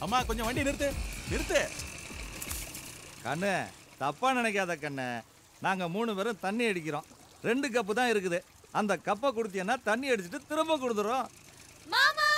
அம்மா கொஞ்சம் வண்டி நிறுத்து. நிறுத்து. கண்ணு தப்பா நினைக்காத கண்ணு. நாங்க மூணு பேரும் தண்ணி அடிக்கிறோம். ரெண்டு கப்பு தான் இருக்குது. அந்த கப்பை கொடுத்தீங்கன்னா தண்ணி அடிச்சுட்டு திரும்ப கொடுத்துறோம். மாமா!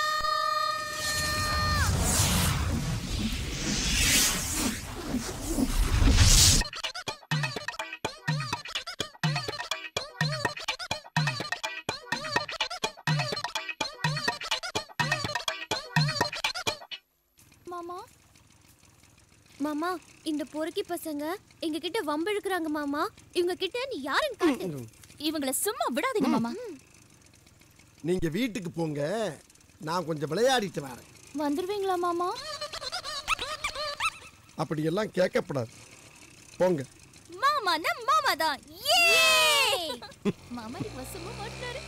இந்த பொறுக்கி பசங்க எங்க கிட்ட வம்பிழுக்கிறாங்க மாமா. இவங்க கிட்ட நீ யாருன்னு காட்டு. இவங்கள சும்மா விடாதீங்க மாமா. நீங்க வீட்டுக்கு போங்க. நான் கொஞ்சம் விளையாடிட்டு வரேன். வந்துருவீங்களா மாமா? அப்படியெல்லாம் கேட்கப்படாது போங்க. மாமானா மாமா தான் ஏ மாமா நீ வசமா மாட்டாரு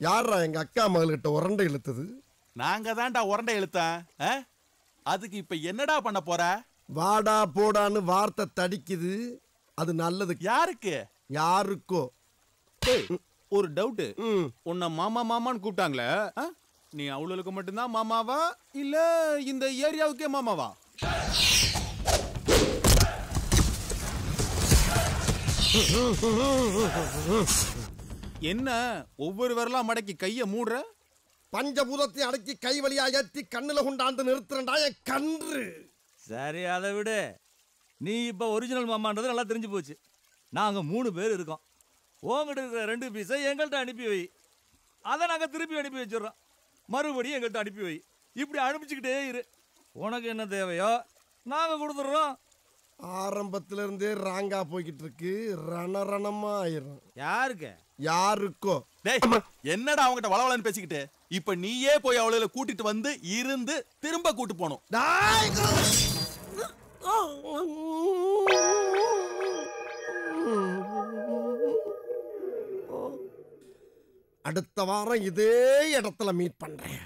யாரா எங்க அக்கா மகள்கிட்ட உரண்டை இழுத்தது? நாங்க தான்டா உரண்டை இழுத்தேன். ஆ? அதுக்கு இப்ப என்னடா பண்ண போற? வாடா போடான்னு வார்த்தை தடிக்குது. அது நல்லது. யாருக்கு? யாருக்கோ. ஒரு டவுட் ம். உன்னை மாமா மாமான்னு கூப்பிட்டாங்களே. ஆ? நீ அவளுக்கு மட்டும்தான் மாமாவா? இல்ல இந்த ஏரியாவுக்கே மாமாவா? என்ன ஒவ்வொரு விரலா மடக்கி கைய மூடுற? பஞ்சபூதத்தை அடக்கி கை வழியா ஏத்தி கண்ணுல கொண்டாந்து நிறுத்துறண்டா என் கன்று. சரி அதை விடு. நீ இப்போ ஒரிஜினல் மாமான்றது நல்லா தெரிஞ்சு போச்சு. நாங்கள் மூணு பேர் இருக்கோம். உங்ககிட்ட இருக்கிற ரெண்டு பீஸை எங்கள்கிட்ட அனுப்பி வை. அதை நாங்கள் திருப்பி அனுப்பி வச்சிடுறோம். மறுபடியும் எங்கள்கிட்ட அனுப்பி வை. இப்படி அனுப்பிச்சுக்கிட்டே இரு. உனக்கு என்ன தேவையோ நாங்கள் கொடுத்துட்றோம். ஆரம்பத்துல இருந்தே ராங்கா போய்கிட்டு இருக்கு. ரணரணமா ஆயிரும். யாருக்கு? யாருக்கோ? டேய் என்னடா அவங்ககிட்ட வளவலன்னு பேசிக்கிட்டு? இப்ப நீயே போய் அவளை கூட்டிட்டு வந்து இருந்து திரும்ப கூட்டு போகணும். அடுத்த வாரம் இதே இடத்துல மீட் பண்றேன்.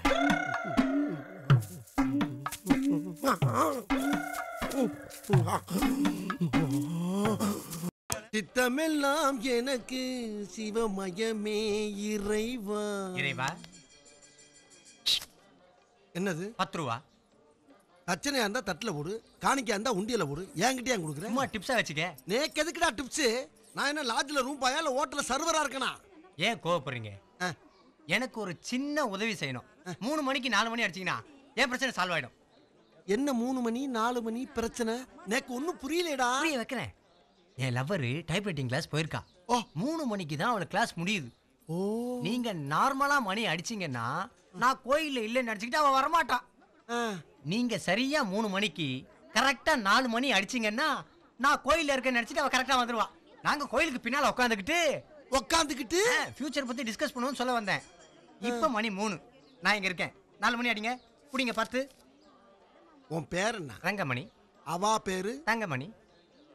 திட்டமெல்லாம் எனக்கு சிவமயமே இறைவா. இறைவா? என்னது? பத்து ரூபா தச்சனையா இருந்தா தட்டுல போடு காணிக்கையா இருந்தா உண்டியல போடு என்கிட்டயே கொடுக்குறேன் சும்மா டிப்ஸா வச்சுக்க. நேக்கு எதுக்குடா டிப்ஸ் நான் என்ன லாட்ஜ்ல ரூம் பாயா இல்ல ஹோட்டல்ல சர்வரா இருக்கனா? ஏன் கோவப்படுறீங்க? எனக்கு ஒரு சின்ன உதவி செய்யணும். மூணு மணிக்கு நாலு மணி அடிச்சீங்கன்னா என் பிரச்சனை சால்வ் ஆயிடும்? என்ன மூணு மணி நாலு மணி பிரச்சனை? நேக்கு ஒன்னும் புரியலடா புரிய வைக்கிறேன் என் லவ்வரு டைப்ரைட்டிங் கிளாஸ் போயிருக்கா. ஓ. மூணு மணிக்கு தான் அவளுக்கு கிளாஸ் முடியுது. ஓ. நீங்க நார்மலா மணி அடிச்சீங்கன்னா நான் கோயில்ல இல்லைன்னு நினைச்சுக்கிட்டு அவ வரமாட்டா. ஆ, நீங்க சரியா மூணு மணிக்கு கரெக்டா நாலு மணி அடிச்சீங்கன்னா நான் கோயில்ல இருக்கேன்னு நினைச்சிட்டு அவ கரெக்டா வந்துருவா. நாங்க கோயிலுக்கு பின்னால உட்காந்துக்கிட்டு உக்காந்துக்கிட்டு? ஃபியூச்சர் பத்தி டிஸ்கஸ் பண்ணுவோம்னு சொல்ல வந்தேன். இப்போ மணி மூணு. நான் இங்க இருக்கேன். நாலு மணி அடிங்க. குடிங்க பத்து உன் பேர் என்ன? ரங்கமணி அவா பேரு? தங்கமணி.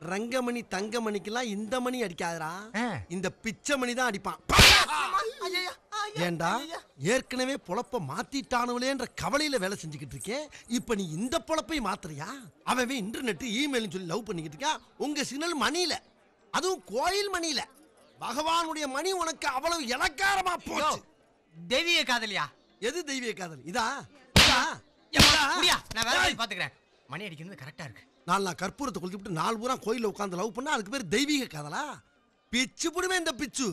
ரங்கமணி தங்கமணிக்கெல்லாம் இந்த மணி அடிக்காதடா. ஆ. இந்த பிச்சை மணி தான் அடிப்பான். ஏண்டா? ஏற்கனவே பொழப்ப மாத்திட்டானுவலேன்ற கவலையில வேலை செஞ்சுக்கிட்டு இருக்கேன் இப்ப நீ இந்த பொழப்பை மாத்துறியா? அவன் இன்டர்நெட் இமெயில் சொல்லி லவ் பண்ணிக்கிட்டு இருக்கான் உங்க சிக்னல் மணியில. அதுவும் கோயில் மணியில. பகவானுடைய மணி உனக்கு அவ்வளவு இலக்காரமா போச்சு. தெய்வீக காதலியா? எது தெய்வீக காதல்? இதா? நான் மாதிரி பாத்துக்கிறேன். மணி அடிக்கிறது கரெக்டா இருக்கு. நாலு நான் கற்பூரத்தை கொளுத்திவிட்டு நாலு பூரா கோயில்ல உட்காந்து லவ் பண்ணா அதுக்கு பேர் தெய்வீக காதலா? பிச்சு புடுவேன் இந்த பிச்சு.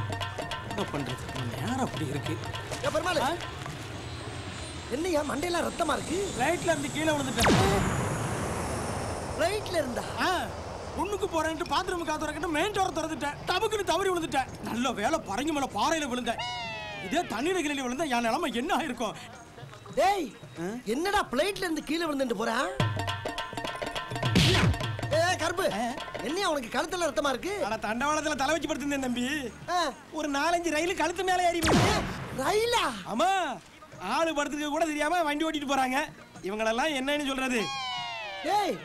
என்ன பண்றது? நேரம் அப்படி இருக்கு. பெருமாள். என்னையா மண்டையெல்லாம் ரத்தமா இருக்கு? ரைட்ல இருந்து கீழே விழுந்துட்டேன். ரைட்ல இருந்தா? பொண்ணுக்கு போறேன்ட்டு பாத்ரூம் காத்து வரக்கிட்ட மெயின் டோர் திறந்துட்டேன். டபுக்குன்னு தவறி விழுந்துட்டேன். நல்ல வேலை பரங்கி மேல பாறையில விழுந்தேன். இதே தண்ணீர் கிளி விழுந்தா என் நிலைமை என்ன ஆயிருக்கும்? டேய் என்னடா பிளைட்ல இருந்து கீழே விழுந்துட்டு போறான் கருப்பு. என்னையா உனக்கு கழுத்துல ரத்தமா இருக்கு? ஆனா தண்டவாளத்துல தலை வச்சு படுத்திருந்தேன் தம்பி. ஒரு நாலஞ்சு ரயில் கழுத்து மேல ஏறி. ரயிலா? ஆமா. ஆளு படுத்துக்க கூட தெரியாம வண்டி ஓட்டிட்டு போறாங்க. இவங்களெல்லாம் என்னன்னு சொல்றது? டேய்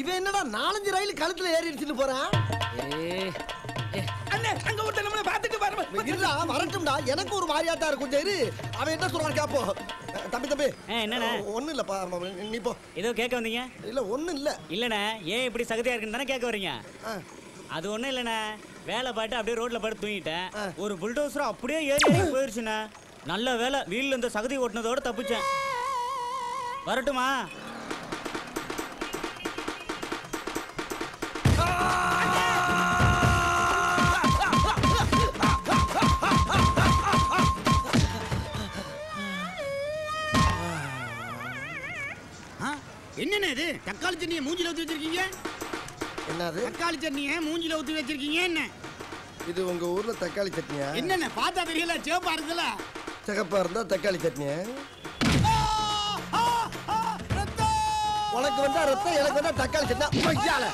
இவன் என்னடா நாலஞ்சு ரயில் கழுத்துல ஏறி அடிச்சுட்டு போறான் அண்ணே அங்க ஒருத்தன் நம்மள பாத்துட்டு பாருங்க இருடா வரட்டும்டா. எனக்கு ஒரு மாதிரியா தான் இருக்கும் இரு அவன் என்ன சொல்றான் கேப்போ. தம்பி தம்பி. என்னண்ணே? ஒண்ணும் இல்லப்பா நீ போ. ஏதோ கேட்க வந்தீங்க? இல்ல ஒண்ணும் இல்ல. இல்லண்ணே ஏன் இப்படி சகதியா இருக்குன்னு தானே கேட்க வரீங்க. அது ஒண்ணும் இல்லண்ணே. வேலை பாட்டு அப்படியே ரோட்ல படுத்து தூங்கிட்டேன். ஒரு புல்டோசர் அப்படியே ஏறி ஏறி போயிருச்சுண்ணே. நல்ல வேலை. வீல்ல இந்த சகதி ஓட்டுனதோட தப்பிச்சேன். வரட்டுமா? என்னண்ணே இது? தக்காளி சட்னியை மூஞ்சில ஊத்தி வச்சிருக்கீங்க? என்னது? தக்காளி சட்னியை மூஞ்சில ஊத்தி வச்சிருக்கீங்க என்ன? இது உங்க ஊர்ல தக்காளி சட்னியா? என்னண்ணே பார்த்தா தெரியல சிவப்பா இருக்குல்ல? சிகப்பா இருந்தா தக்காளி சட்னியா? உனக்கு வந்தா ரத்தம் எனக்கு வந்தா தக்காளி சட்னி. ஐயால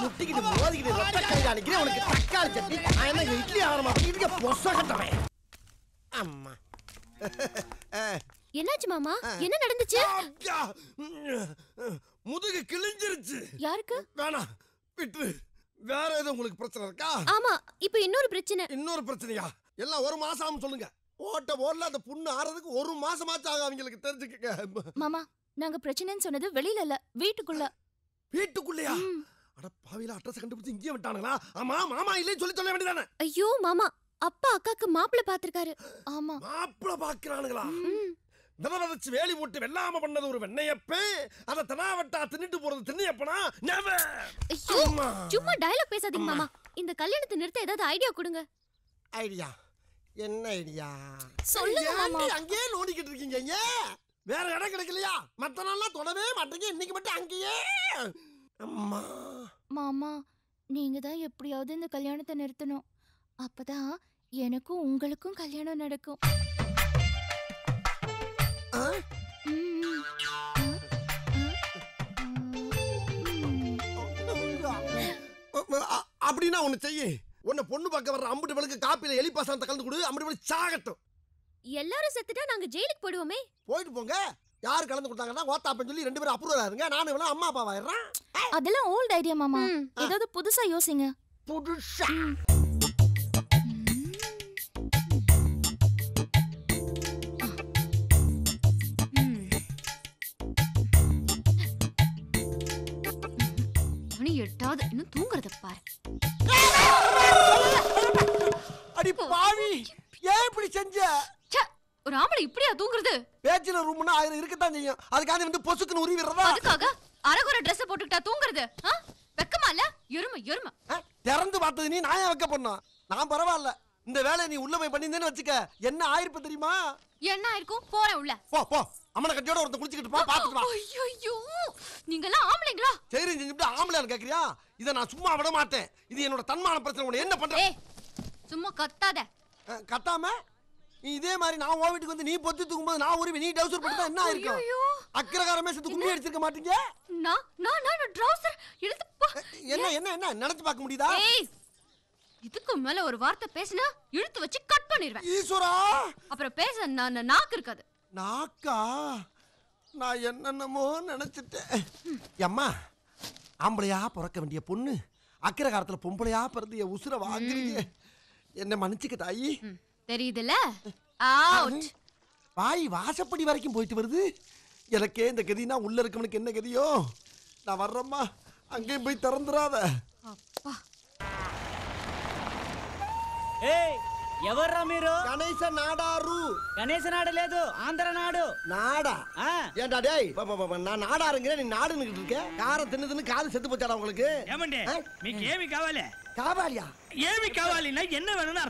முட்டிக்கிட்டு மோதிக்கிட்டு ரத்த கை காணிக்கிறேன் உனக்கு தக்காளி சட்னி. இங்க இட்லி ஆகிற மாதிரி பொச கட்டவன் அம்மா. என்னாச்சு மாமா? என்ன நடந்துச்சு! முதுகு கிழிஞ்சிருச்சு. யாருக்கு? வேணாம் விட்டு. வேற எதுவும் உங்களுக்கு பிரச்சனை இருக்கா? ஆமா இப்ப இன்னொரு பிரச்சனை. இன்னொரு பிரச்சனையா? எல்லாம் ஒரு மாசம் ஆகும் சொல்லுங்க. ஓட்ட ஓடல அந்த புண்ணு ஆறதுக்கு ஒரு மாசமாச்சும் ஆகும் அவங்களுக்கு தெரிஞ்சுக்கங்க. மாமா நாங்க பிரச்சனைன்னு சொன்னது வெளியில இல்ல வீட்டுக்குள்ள. வீட்டுக்குள்ளயா? அட பாவில அட்ரஸ் கண்டுபிடிச்சு இங்கே விட்டானுங்களா? ஆமா மாமா இல்லைன்னு சொல்லி சொல்ல வேண்டியதானே? ஐயோ மாமா அப்பா அக்காக்கு மாப்பிள்ள பாத்திருக்காரு ஆமா. மாப்பிள பாக்குறானுங்களா வச்சு வேலி போட்டு வெள்ளாம பண்ணது ஒரு வெண்ணையப்பே. அத தனாவட்டா தின்னுட்டு போறது ஐயோ சும்மா டயலாக் பேசாதீங்க மாமா. இந்த கல்யாணத்தை நிறுத்த ஏதாவது ஐடியா கொடுங்க. ஐடியா என்ன ஐடியா சொல்லுங்க மாமா. அங்கேயே நோண்டிக்கிட்டு இருக்கீங்க ஏன்? வேற இடம் கிடைக்கலையா? மத்த நாள்லாம் தொடவே மாட்டீங்க இன்னைக்கு மட்டும் அங்கேயே. அம்மா. மாமா நீங்க தான் எப்படியாவது இந்த கல்யாணத்தை நிறுத்தணும். அப்பதான் எனக்கும் உங்களுக்கும் கல்யாணம் நடக்கும். அப்படின்னா ஒண்ணு செய்யு உன்னை பொண்ணு பார்க்க வர்ற அம்புட்டு விளக்கு காப்பில எலி பாசனத்தை கலந்து கொடு அம்புட்டு விளக்கு சாகட்டும் எல்லாரும் செத்துட்டா நாங்க ஜெயிலுக்கு போடுவோமே போயிட்டு போங்க யார் கலந்து கொடுத்தாங்கன்னா ஓத்தாப்பன்னு சொல்லி ரெண்டு பேரும் அப்ரூவ் ஆயிருங்க நானும் இவளும் அம்மா அப்பா ஆயிடுறேன் அதெல்லாம் ஓல்ட் ஐடியா மாமா ஏதாவது புதுசா யோசிங்க புதுசா எட்டாவது இன்னும் தூங்குறத பாரு. அடி பாவி ஏன் இப்படி செஞ்ச? ஒரு ஆம்பளை இப்படியா தூங்குறது? பேச்சுல ரூம்னா ஆயிரம் இருக்கத்தான் செய்யும். அதுக்காக வந்து பொசுக்குன்னு உருவி விடுறதா அதுக்காக அரகுற Dress போட்டுக்கிட்டா தூங்குறது? வெக்கமா இல்ல? எருமை எருமை. திறந்து பார்த்தது நீ நான் வைக்க பண்ணோம் நான் பரவாயில்ல. இந்த வேலையை நீ உள்ள போய் பண்ணியிருந்தேன்னு வச்சுக்க. என்ன ஆயிருப்பு தெரியுமா? என்ன ஆயிருக்கும்? போறேன் உள்ள. போ போ. அம்மனை கட்டியோட ஒருத்தன் குளிச்சுக்கிட்டு போ பாத்துட்டு வா. ஐயோ நீங்க எல்லாம் ஆம்பளைங்களா? சரி செஞ்சுட்டு ஆம்பளையான்னு கேக்குறியா? இதை நான் சும்மா விட மாட்டேன். இது என்னோட தன்மான பிரச்சனை. உன்னை என்ன பண்ற? சும்மா கத்தாத. கத்தாம? நீ இதே மாதிரி நான் உன் வீட்டுக்கு வந்து நீ பொத்தி தூக்கும்போது நான் உருவி நீ டவுசர் போட்டு என்ன ஐயையோ. அக்கரகாரமே சேர்த்து கும்மி அடிச்சிருக்க மாட்டீங்க? நான் நான் நான் ட்ரவுசர் இழுத்து போ. என்ன என்ன என்ன? நினைச்சு பார்க்க முடியுதா? இதுக்கு மேல ஒரு வார்த்தை பேசினா இழுத்து வச்சு கட் பண்ணிடுவேன் ஈஸ்வரா! அப்புறம் பேச நான் நாக்கு இருக்காது. நாக்கா நான் என்னென்னமோ நினைச்சிட்டேன். அம்மா ஆம்பளையா பிறக்க வேண்டிய பொண்ணு அக்கறை காலத்துல பொம்பளையா பிறந்து என் உசுர வாங்குறீங்க. என்ன மன்னிச்சுக்க தாயி தெரியுதுல அவுட் வாய் வாசப்படி வரைக்கும் போயிட்டு வருது. எனக்கே இந்த கதினா உள்ள இருக்கவனுக்கு என்ன கதியோ? நான் வர்றேம்மா. அங்கேயும் போய் திறந்துடாத அப்பா. ఏయ్ ఎవర్రా మీరు గణేశ నాడారు గణేశ నాడు లేదు ఆంధ్ర నాడు நாடா. ஏண்டா டேய் நான் நாடாருங்கிற நீ நாடுன்னு இருக்க. தின்னு தின்னு காது செத்து போச்சாடா உங்களுக்கு? ఏమండి ఆ? காவாலியா ఏమి కావాలి నా ఎన్న వేணும்னு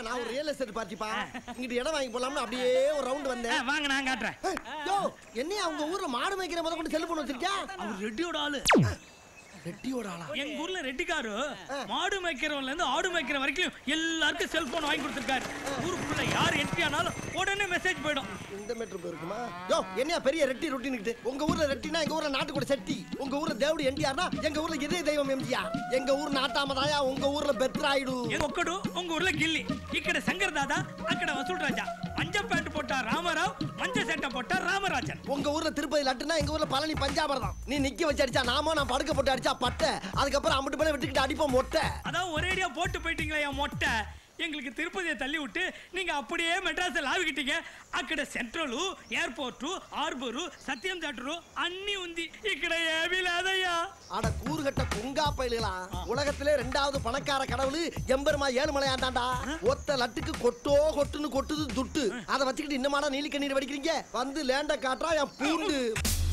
நான் ஒரு ரியல் எஸ்டேட் பார்ட்டிப்பா இங்கிட்டு இடம் வாங்கி போலாம்னு அப்படியே ஒரு ரவுண்ட் வந்தேன். வாங்க நான் காட்டுறேன். ஏய், யோ என்னையா அவங்க ஊர்ல மாடு மேய்க்கிற முத கொண்டு செல்போன் வச்சிருக்கேன் அவர் ரெட்டியோட ஆளு. எங்க ஊர்ல ரெட்டிக்காரு மாடு மேய்க்கிறவன்ல இருந்து ஆடு மேய்க்கிற வரைக்கும் எல்லாருக்கும் செல்போன் வாங்கி கொடுத்திருக்காரு. ஊருக்குள்ள யார் என்ட்ரி ஆனாலும் உடனே மெசேஜ் போயிடும். இந்த மீட்டர் போயிருக்குமா? யோ பெரிய ரெட்டி ரொட்டின்னு உங்க ஊர்ல ரெட்டினா எங்க ஊர்ல நாட்டுக்கூட செட்டி. உங்க ஊர்ல தேவடி என்டிஆர்னா எங்க ஊர்ல இதய தெய்வம் எம்ஜிஆர். எங்க ஊர் நாட்டாமதாயா உங்க ஊர்ல பெத்ராயிடு எங்க ஒக்கடு உங்க ஊர்ல கில்லி. இக்கட சங்கர் தாதா வசூல் ராஜா. பஞ்ச பேண்ட் போட்டா ராமராவ் மஞ்ச சட்டை போட்டா ராமராஜன். உங்க ஊர்ல திருப்பதி லட்டுனா எங்க ஊர்ல பழனி பஞ்சாபர் தான். நீ நிக்க வச்சு அடிச்சா நாம நான் படுக்க போட்டு அடிச்சா பட்ட. அதுக்கப்புறம் அமுட்டு மேல விட்டுக்கிட்டு அடிப்போம் மொட்டை. அதான் ஒரேடியா போட்டு போயிட்டீங்களே என் மொட்டை. எங்களுக்கு திருப்பதியை தள்ளி விட்டு நீங்க அப்படியே மெட்ராஸை லாவிக்கிட்டீங்க అక్కడ central airport harbour Satyam theatre అన్ని ఉంది ఇక్కడ ఏమీ లేదయ్యా அட கூறுகட்ட பொங்கா பயிலுகளா உலகத்திலே ரெண்டாவது பணக்கார கடவுள் எம்பெருமா ஏழுமலையாண்டாண்டா ஒத்த லட்டுக்கு கொட்டோ கொட்டுன்னு கொட்டுது துட்டு அதை வச்சுக்கிட்டு இன்னமாடா நீலி கண்ணீர் வடிக்கிறீங்க வந்து லேண்ட காட்டுறா என் பூண்டு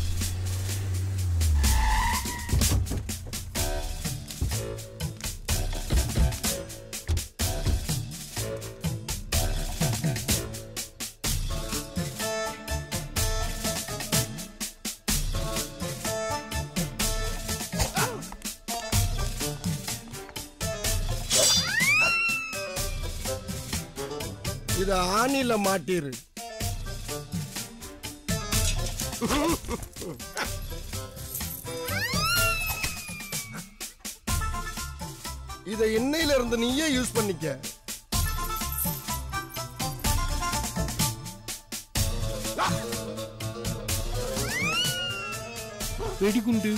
இது ஆணில மாட்டிரு. இதை இன்னையில இருந்து நீயே யூஸ் பண்ணிக்க. வெடிகுண்டு.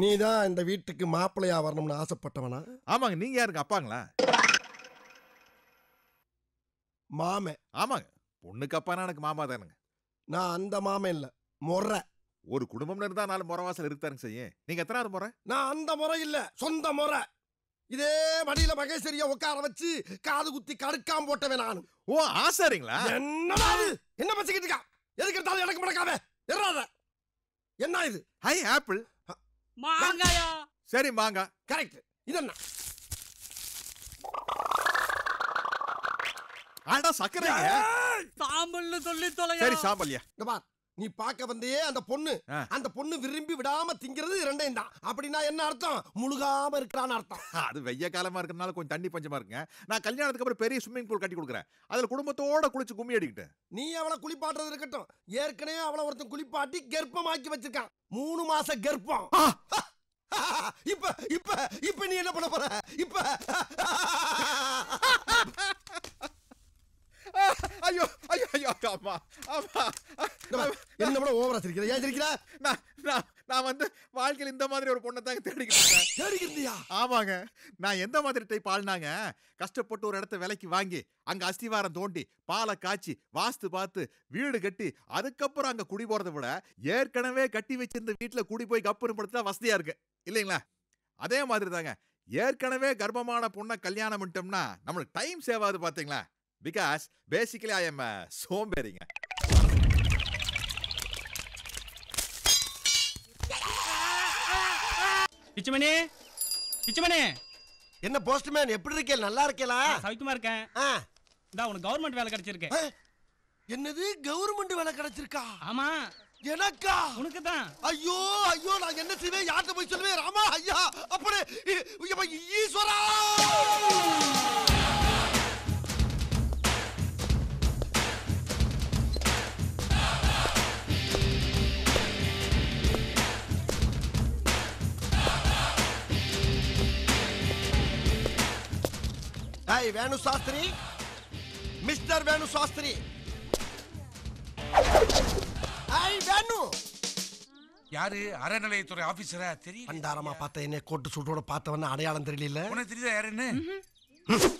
நீ தான் இந்த வீட்டுக்கு மாப்பிள்ளையா வரணும்னு ஆசைப்பட்டவனா? ஆமாங்க நீங்க யாருங்க? அப்பாங்களா? மாமே. ஆமாங்க. பொண்ணுக்கு அப்பானா எனக்கு மாமா தானுங்க. நான் அந்த மாமே இல்ல முறை. ஒரு குடும்பம்னு இருந்தா நாலு முறவாசல் இருக்குதானுங்க செய்யும் நீங்க எத்தனாவது முறை? நான் அந்த முறை இல்ல சொந்த முறை. இதே மடியில மகேஸ்வரிய உட்கார வச்சு காது குத்தி கடுக்காம போட்டவன் நானு. ஓ ஆசாரிங்களா? என்னடா இது? என்ன பச்சிக்கிட்டு இருக்கா? எதுக்கு எடுத்தாலும் எனக்கு முடக்காம எறாத என்ன இது? ஹை ஆப்பிள் மாங்காயா? சரி மாங்கா. கரெக்ட் இது என்ன ஆடா சக்கரைங்க. சாம்பல்னு சொல்லி தொலையா? சரி சாம்பல்யா. இந்த பார். நீ பார்க்க வந்தே அந்த பொண்ணு. அந்த பொண்ணு விரும்பி விடாம திங்கிறது ரெண்டையும் தான். அப்படின்னா என்ன அர்த்தம்? முழுகாம இருக்கிறான்னு அர்த்தம். அது வெய்ய காலமா இருக்கறனால கொஞ்சம் தண்ணி பஞ்சமா இருக்குங்க. நான் கல்யாணத்துக்கு அப்புறம் பெரிய ஸ்விம்மிங் பூல் கட்டி கொடுக்குறேன். அதுல குடும்பத்தோட குளிச்சு கும்மி அடிக்கிட்டு நீ அவளை குளிப்பாட்டுறது இருக்கட்டும். ஏற்கனவே அவளை ஒருத்தன் குளிப்பாட்டி கர்ப்பமாக்கி வச்சிருக்கான். மூணு மாச கர்ப்பம். இப்ப இப்ப இப்ப நீ என்ன பண்ண போற? இப்ப. ஐயோ ஐயோ ஐயோ அம்மா அம்மா என்ன விட ஓவரா சிரிக்கிற ஏன் சிரிக்கிற நான் நான் நான் வந்து வாழ்க்கையில் இந்த மாதிரி ஒரு பொண்ணை தாங்க இருக்கேன். தேடிக்கிறியா ஆமாங்க. நான் எந்த மாதிரி டைப் ஆள்னாங்க கஷ்டப்பட்டு ஒரு இடத்த விலைக்கு வாங்கி அங்க அஸ்திவாரம் தோண்டி பாலை காய்ச்சி வாஸ்து பார்த்து வீடு கட்டி அதுக்கப்புறம் அங்க குடி போறதை விட ஏற்கனவே கட்டி வச்சிருந்த வீட்டுல குடி போய் கப்புன்னு படுத்தா வசதியா இருக்கு. இல்லைங்களா? அதே மாதிரி தாங்க. ஏற்கனவே கர்ப்பமான பொண்ணை கல்யாணம் பண்ணிட்டோம்னா நம்மளுக்கு டைம் சேவ் ஆகுது பாத்தீங்களா? பிகாஸ் பேசிக்கலி ஐ எம் சோம்பேறிங்க பிச்சுமணி பிச்சுமணி. என்ன போஸ்ட்மேன் எப்படி இருக்கே? நல்லா இருக்கேலா சவிக்குமா இருக்கேன். ஆ. இந்தா உனக்கு கவர்மெண்ட் வேலை கிடைச்சிருக்கு. என்னது? கவர்மெண்ட் வேலை கிடைச்சிருக்கா? ஆமா. எனக்கா? உனக்கு தான் ஐயோ ஐயோ நான் என்ன செய்வேன்? யார்கிட்ட போய் சொல்லுவேன்? ராமா ஐயா அப்படி Eswara! Hi Venu Sastri mister Venu Sastri hi Venu யாரு? அறநிலையத்துறை ஆபீசரா தெரியல பண்டாரமா பார்த்த என்ன கோட்டு சூட்டோட பார்த்தவன அடையாளம் தெரியல உனக்கு தெரியுதா யாருன்னு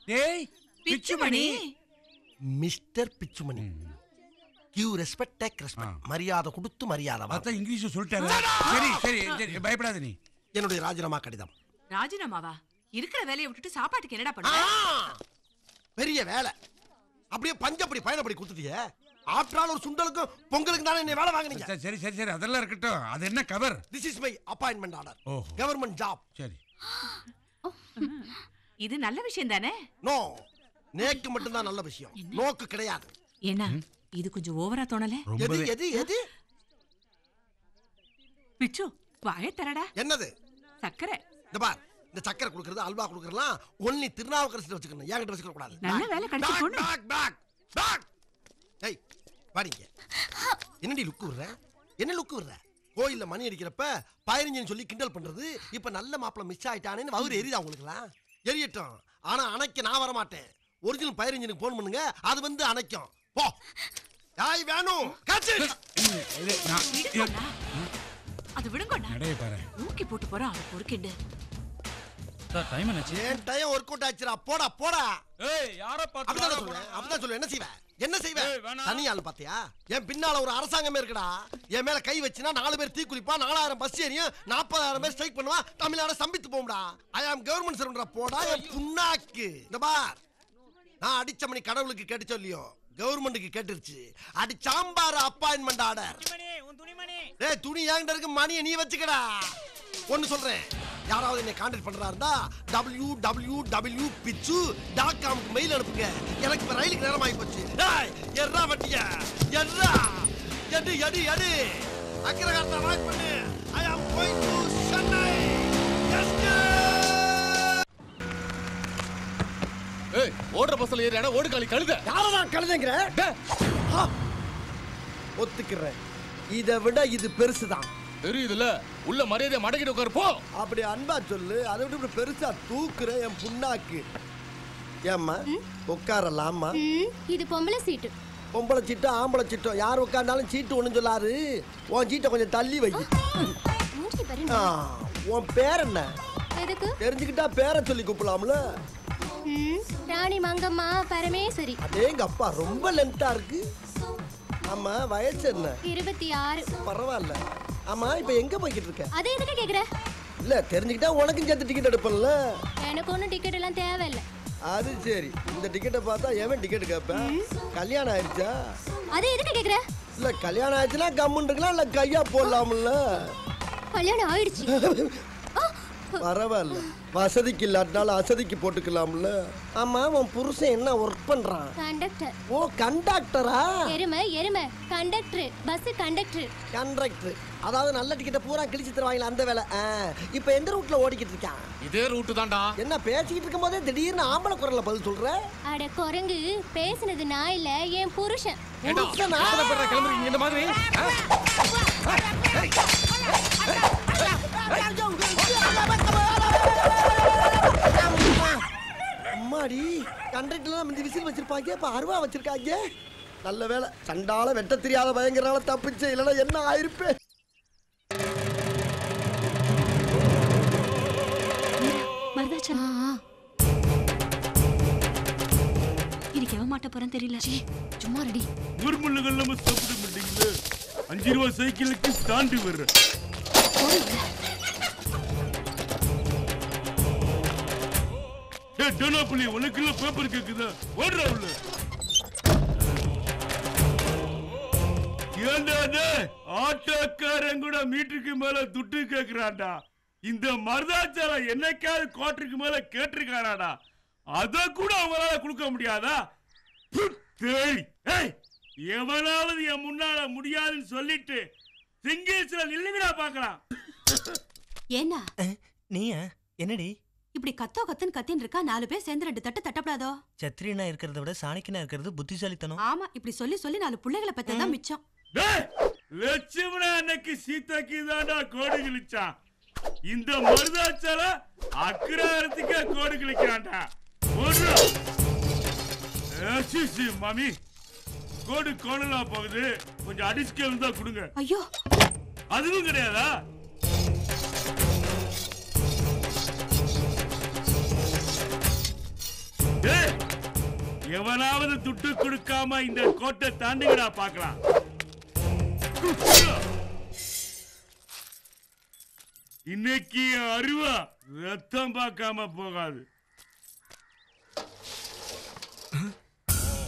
டேய் Pichumani. Mister Pichumani. Give respect take respect மரியாதை கொடுத்து மரியாதை வா. பார்த்தா இங்கிலீஷ் சொல்லிட்டாரு சரி சரி சரி பயப்படாத நீ. என்னுடைய ராஜினாமா கடிதம். ராஜினாமாவா? இருக்கிற வேலையை விட்டுட்டு சாப்பாட்டுக்கு என்னடா பண்ண பெரிய வேலை. அப்படியே பஞ்சப்படி பயணப்படி கொடுத்துட்டியே. ஆற்றால் ஒரு சுண்டலுக்கும் பொங்கலுக்கு தானே என்ன வேலை வாங்குனீங்க? சரி, சரி சரி அதெல்லாம் இருக்கட்டும். அது என்ன cover this is my appointment order. Government job சரி. இது நல்ல விஷயம் தானே? நோ நேக்கு மட்டும்தான் நல்ல விஷயம். நோக்கு கிடையாது. என்ன இது கொஞ்சம் ஓவரா தோணல? எது எது எது? பிச்சு வாய தரடா என்னது? சக்கரை இந்த பார். இந்த சக்கரை கொடுக்கறது அல்வா கொடுக்கறதுலாம் ஒன்லி திருநாவுக்கரசு வச்சுக்கணும். என்கிட்ட வச்சுக்க கூடாது. நல்ல வேலை கிடைச்சு Back, பொண்ணு. back, back, back. ஏய் வாடிங்க என்னடி லுக்கு விடுற? என்ன லுக்கு விடுற? கோயில்ல மணி அடிக்கிறப்ப பதினஞ்சுன்னு சொல்லி கிண்டல் பண்றது இப்ப நல்ல மாப்பிள மிஸ் ஆயிட்டானேன்னு வவுறு எரியுதா உங்களுக்குலாம் எரியட்டும். ஆனா அணைக்க நான் வர மாட்டேன் ஒரிஜினல் இன்ஜினுக்கு போன் பண்ணுங்க அது வந்து அணைக்கும். போ. யாய் வேணும். அது விடுங்கண்ணா. நடைய பாரு. ஊக்கி போட்டு போறான் அவன் பொறுக்கிண்டு சார் டைம் என்னாச்சு? என் டைம் ஒர்க் அவுட் ஆச்சுடா? போடா போடா. ஏய் யார அப்படிதான் சொல்லுவேன் அப்படிதான் சொல்லுவேன் என்ன செய்வேன் என்ன செய்வேன் ஏய், வேணாம். தனி ஆள் பாத்தியா என் பின்னால ஒரு அரசாங்கமே இருக்குடா. என் மேல கை வச்சுனா நாலு பேர் தீ குளிப்பா நாலாயிரம் பஸ் ஏறியும் நாற்பதாயிரம் பேர் ஸ்ட்ரைக் பண்ணுவா தமிழ்நாடு சம்பித்து போகும்டா. ஐ ஆம் கவர்மெண்ட் சர்வன்டா போடா என் புண்ணாக்கு. இந்த பார். நான் அடிச்ச மணி கடவுளுக்கு கேட்டு சொல்லியோ? கவர்மெண்ட்டுக்கு கேட்டுருச்சு. அடி சாம்பார் அப்பாயின்மெண்ட் ஆர்டர் டேய் துணி ஏங்கிட்ட இருக்கு மணியை நீ வச்சுக்கடா. ஒன்னு சொல்றேன். யாராவது என்னை கான்டாக்ட் பண்றா இருந்தா W W W Pichu dot காம்க்கு mail அனுப்புங்க. எனக்கு இப்ப ரயிலுக்கு நேரம் ஆகி போச்சு. டேய் எர்ரா வட்டிய எர்ரா எடு எடு எடு. அக்கிரகாரத்தை அவாய்ட் பண்ணு. I am going to Chennai ஏய் ஓடுற பஸ்ல ஏறியாடா ஓடு காலி கழுத. யாரடா கழுதைங்கிற? ஒத்துக்கிறேன். இதை விட இது பெருசுதான். தெரியுதுல? உள்ள மரியாதை மடக்கிட்டு உட்காரு போ. அப்படி அன்பா சொல்லு. அதை விட இப்படி பெருசா தூக்குற என் புண்ணாக்கு. ஏம்மா? உட்காரலாமா? இது பொம்பளை சீட்டு. பொம்பளை சீட்டோ ஆம்பளை சீட்டோ? யார் உட்கார்ந்தாலும் சீட்டு ஒண்ணும் சொல்லாரு உன் சீட்டை கொஞ்சம் தள்ளி வை. உன் பேர் என்ன? தெரிஞ்சுக்கிட்டா பேரை சொல்லி கூப்பிடலாம்ல. ராணி மங்கம்மா பரமேஸ்வரி. அதேங்க அப்பா ரொம்ப லென்த்தா இருக்கு. ஆமா வயசு என்ன? இருபத்தி ஆறு. பரவாயில்ல. ஆமா இப்ப எங்க போய்கிட்டு இருக்க? அது எதுக்கு கேக்குற? இல்ல தெரிஞ்சுக்கிட்டா உனக்கும் சேர்த்து டிக்கெட் எடுப்பேன்ல. எனக்கு ஒன்றும் டிக்கெட் எல்லாம் தேவையில்லை. அது சரி. இந்த டிக்கெட்டை பார்த்தா எவன் டிக்கெட் கேட்பேன் கல்யாணம் ஆயிடுச்சா? அது எதுக்கு கேக்குற? இல்ல கல்யாணம் ஆயிடுச்சுன்னா கம்முன்னு இருக்கலாம் இல்ல கையா போடலாம்ல கல்யாணம் ஆயிடுச்சு. பரவாயில்ல வசதிக்கு இல்லாட்டினாலும் அசதிக்கு போட்டுக்கலாம்ல ஆமா உன் புருஷன் என்ன ஒர்க் பண்றான் கண்டக்டர் ஓ கண்டக்டரா எருமை எருமை கண்டக்டர் பஸ் கண்டக்டர் கண்டக்டர் அதாவது நல்ல டிக்கெட்டை பூரா கிழிச்சு தருவாங்களா அந்த வேலை இப்ப எந்த ரூட்ல ஓடிக்கிட்டு இருக்கான் இதே ரூட்டு தான்டா என்ன பேசிக்கிட்டு இருக்கும் போதே திடீர்னு ஆம்பளை குரல்ல பதில் சொல்ற அட குரங்கு பேசுனது நான் இல்ல என் புருஷன் கிளம்புறீங்க இந்த மாதிரி? அம்மாடி கண்டக்டர்லாம் விசில் வச்சிருப்பாங்க இப்ப அருவா வச்சிருக்காங்க. நல்ல வேலை சண்டால வெட்ட தெரியாத பயங்கரால தப்பிச்சே இல்லைன்னா என்ன ஆயிருப்பேன் இன்னைக்கு எவன் மாட்ட போறான்னு தெரியல. சும்மா ரெடி முருமுள்ளுகள் நம்ம சாப்பிட மாட்டீங்களே. அஞ்சு ரூபா சைக்கிளுக்கு தாண்டி வர்றேன். ஏய் டோனாப்புலி உனக்குள்ள பேப்பர் கேக்குதா? ஓடுறா உள்ள. ஏண்டா டேய், ஆட்டோக்காரன் கூட மீட்டருக்கு மேல துட்டு கேக்குறான்டா. இந்த மருதாச்சாரம் என்னைக்காவது கோட்டருக்கு மேல கேட்டிருக்காராடா அத கூட அவங்களால கொடுக்க முடியாதா? எவனாவது என் முன்னால முடியாதுன்னு சொல்லிட்டு சிங்கேஸ்வர நில்லுங்கடா பாக்கலாம் ஏன்னா? நீயா? என்னடி? இப்படி கத்தோ கத்துன்னு கத்தின்னு இருக்கா? நாலு பேர் சேர்ந்து ரெண்டு தட்டு தட்டப்படாதோ? சத்திரியனா இருக்கிறத விட சாணிக்கனா இருக்கிறது புத்திசாலித்தனம். ஆமா இப்படி சொல்லி சொல்லி நாலு பிள்ளைகளை பத்ததான் மிச்சம். லட்சுமண அன்னைக்கு சீதாக்கு தாண்டா கோடு கிழிச்சான் இந்த மருதாச்சாரம் அக்கிராரத்துக்கே கோடு கிழிக்கிறான்டா. மாமி. கோடு கோணலா போகுது. கொஞ்சம் அடிஸ்கேல் தான் கொடுங்க. ஐயோ. அதுவும் கிடையாதா? எவனாவது துட்டு கொடுக்காம இந்த கோட்டை தாண்டிவிடா பாக்கலாம் இன்னைக்கு அருவா ரத்தம் பார்க்காம போகாது.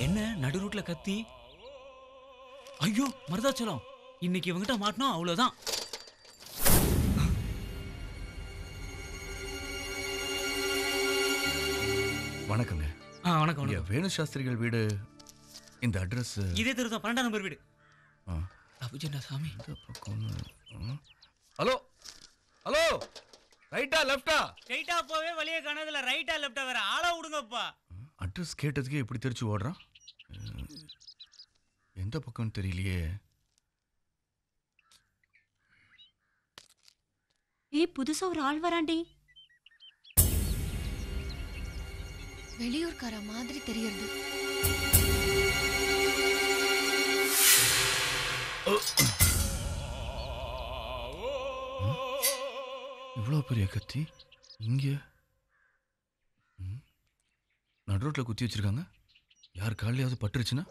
என்ன நடு ரூட்ல கத்தி? ஐயோ மருதாச்சலம். இன்னைக்கு இவங்கிட்ட மாட்டினோம் அவ்வளவுதான். வணக்கங்க. ஆ, வணக்கம், இங்க வணக்கம். வேணு சாஸ்திரிகள் வீடு இந்த அட்ரஸ். இதே தெரு தான் பன்னெண்டாம் நம்பர் வீடு. தப்புச்சேன்டா சாமி. ஹலோ ஹலோ ரைட்டா லெஃப்டா? ஸ்ட்ரைட்டா போவே வழியே காணதுல ரைட்டா லெஃப்டா வேற. ஆளா விடுங்கப்பா. அட்ரஸ் கேட்டதுக்கே எப்படி தெரிச்சு ஓடுறான்? அஹ், எந்த பக்கம்னு தெரியலையே. ஏய் புதுசா ஒரு ஆள் வராண்டி வெளியூர்கார மாதிரி தெரியறது. இவ்வளோ பெரிய கத்தி? இங்கே? நடுரோட்டில் குத்தி வச்சிருக்காங்க. யார் காலையாவது பட்டுருச்சுன்னா?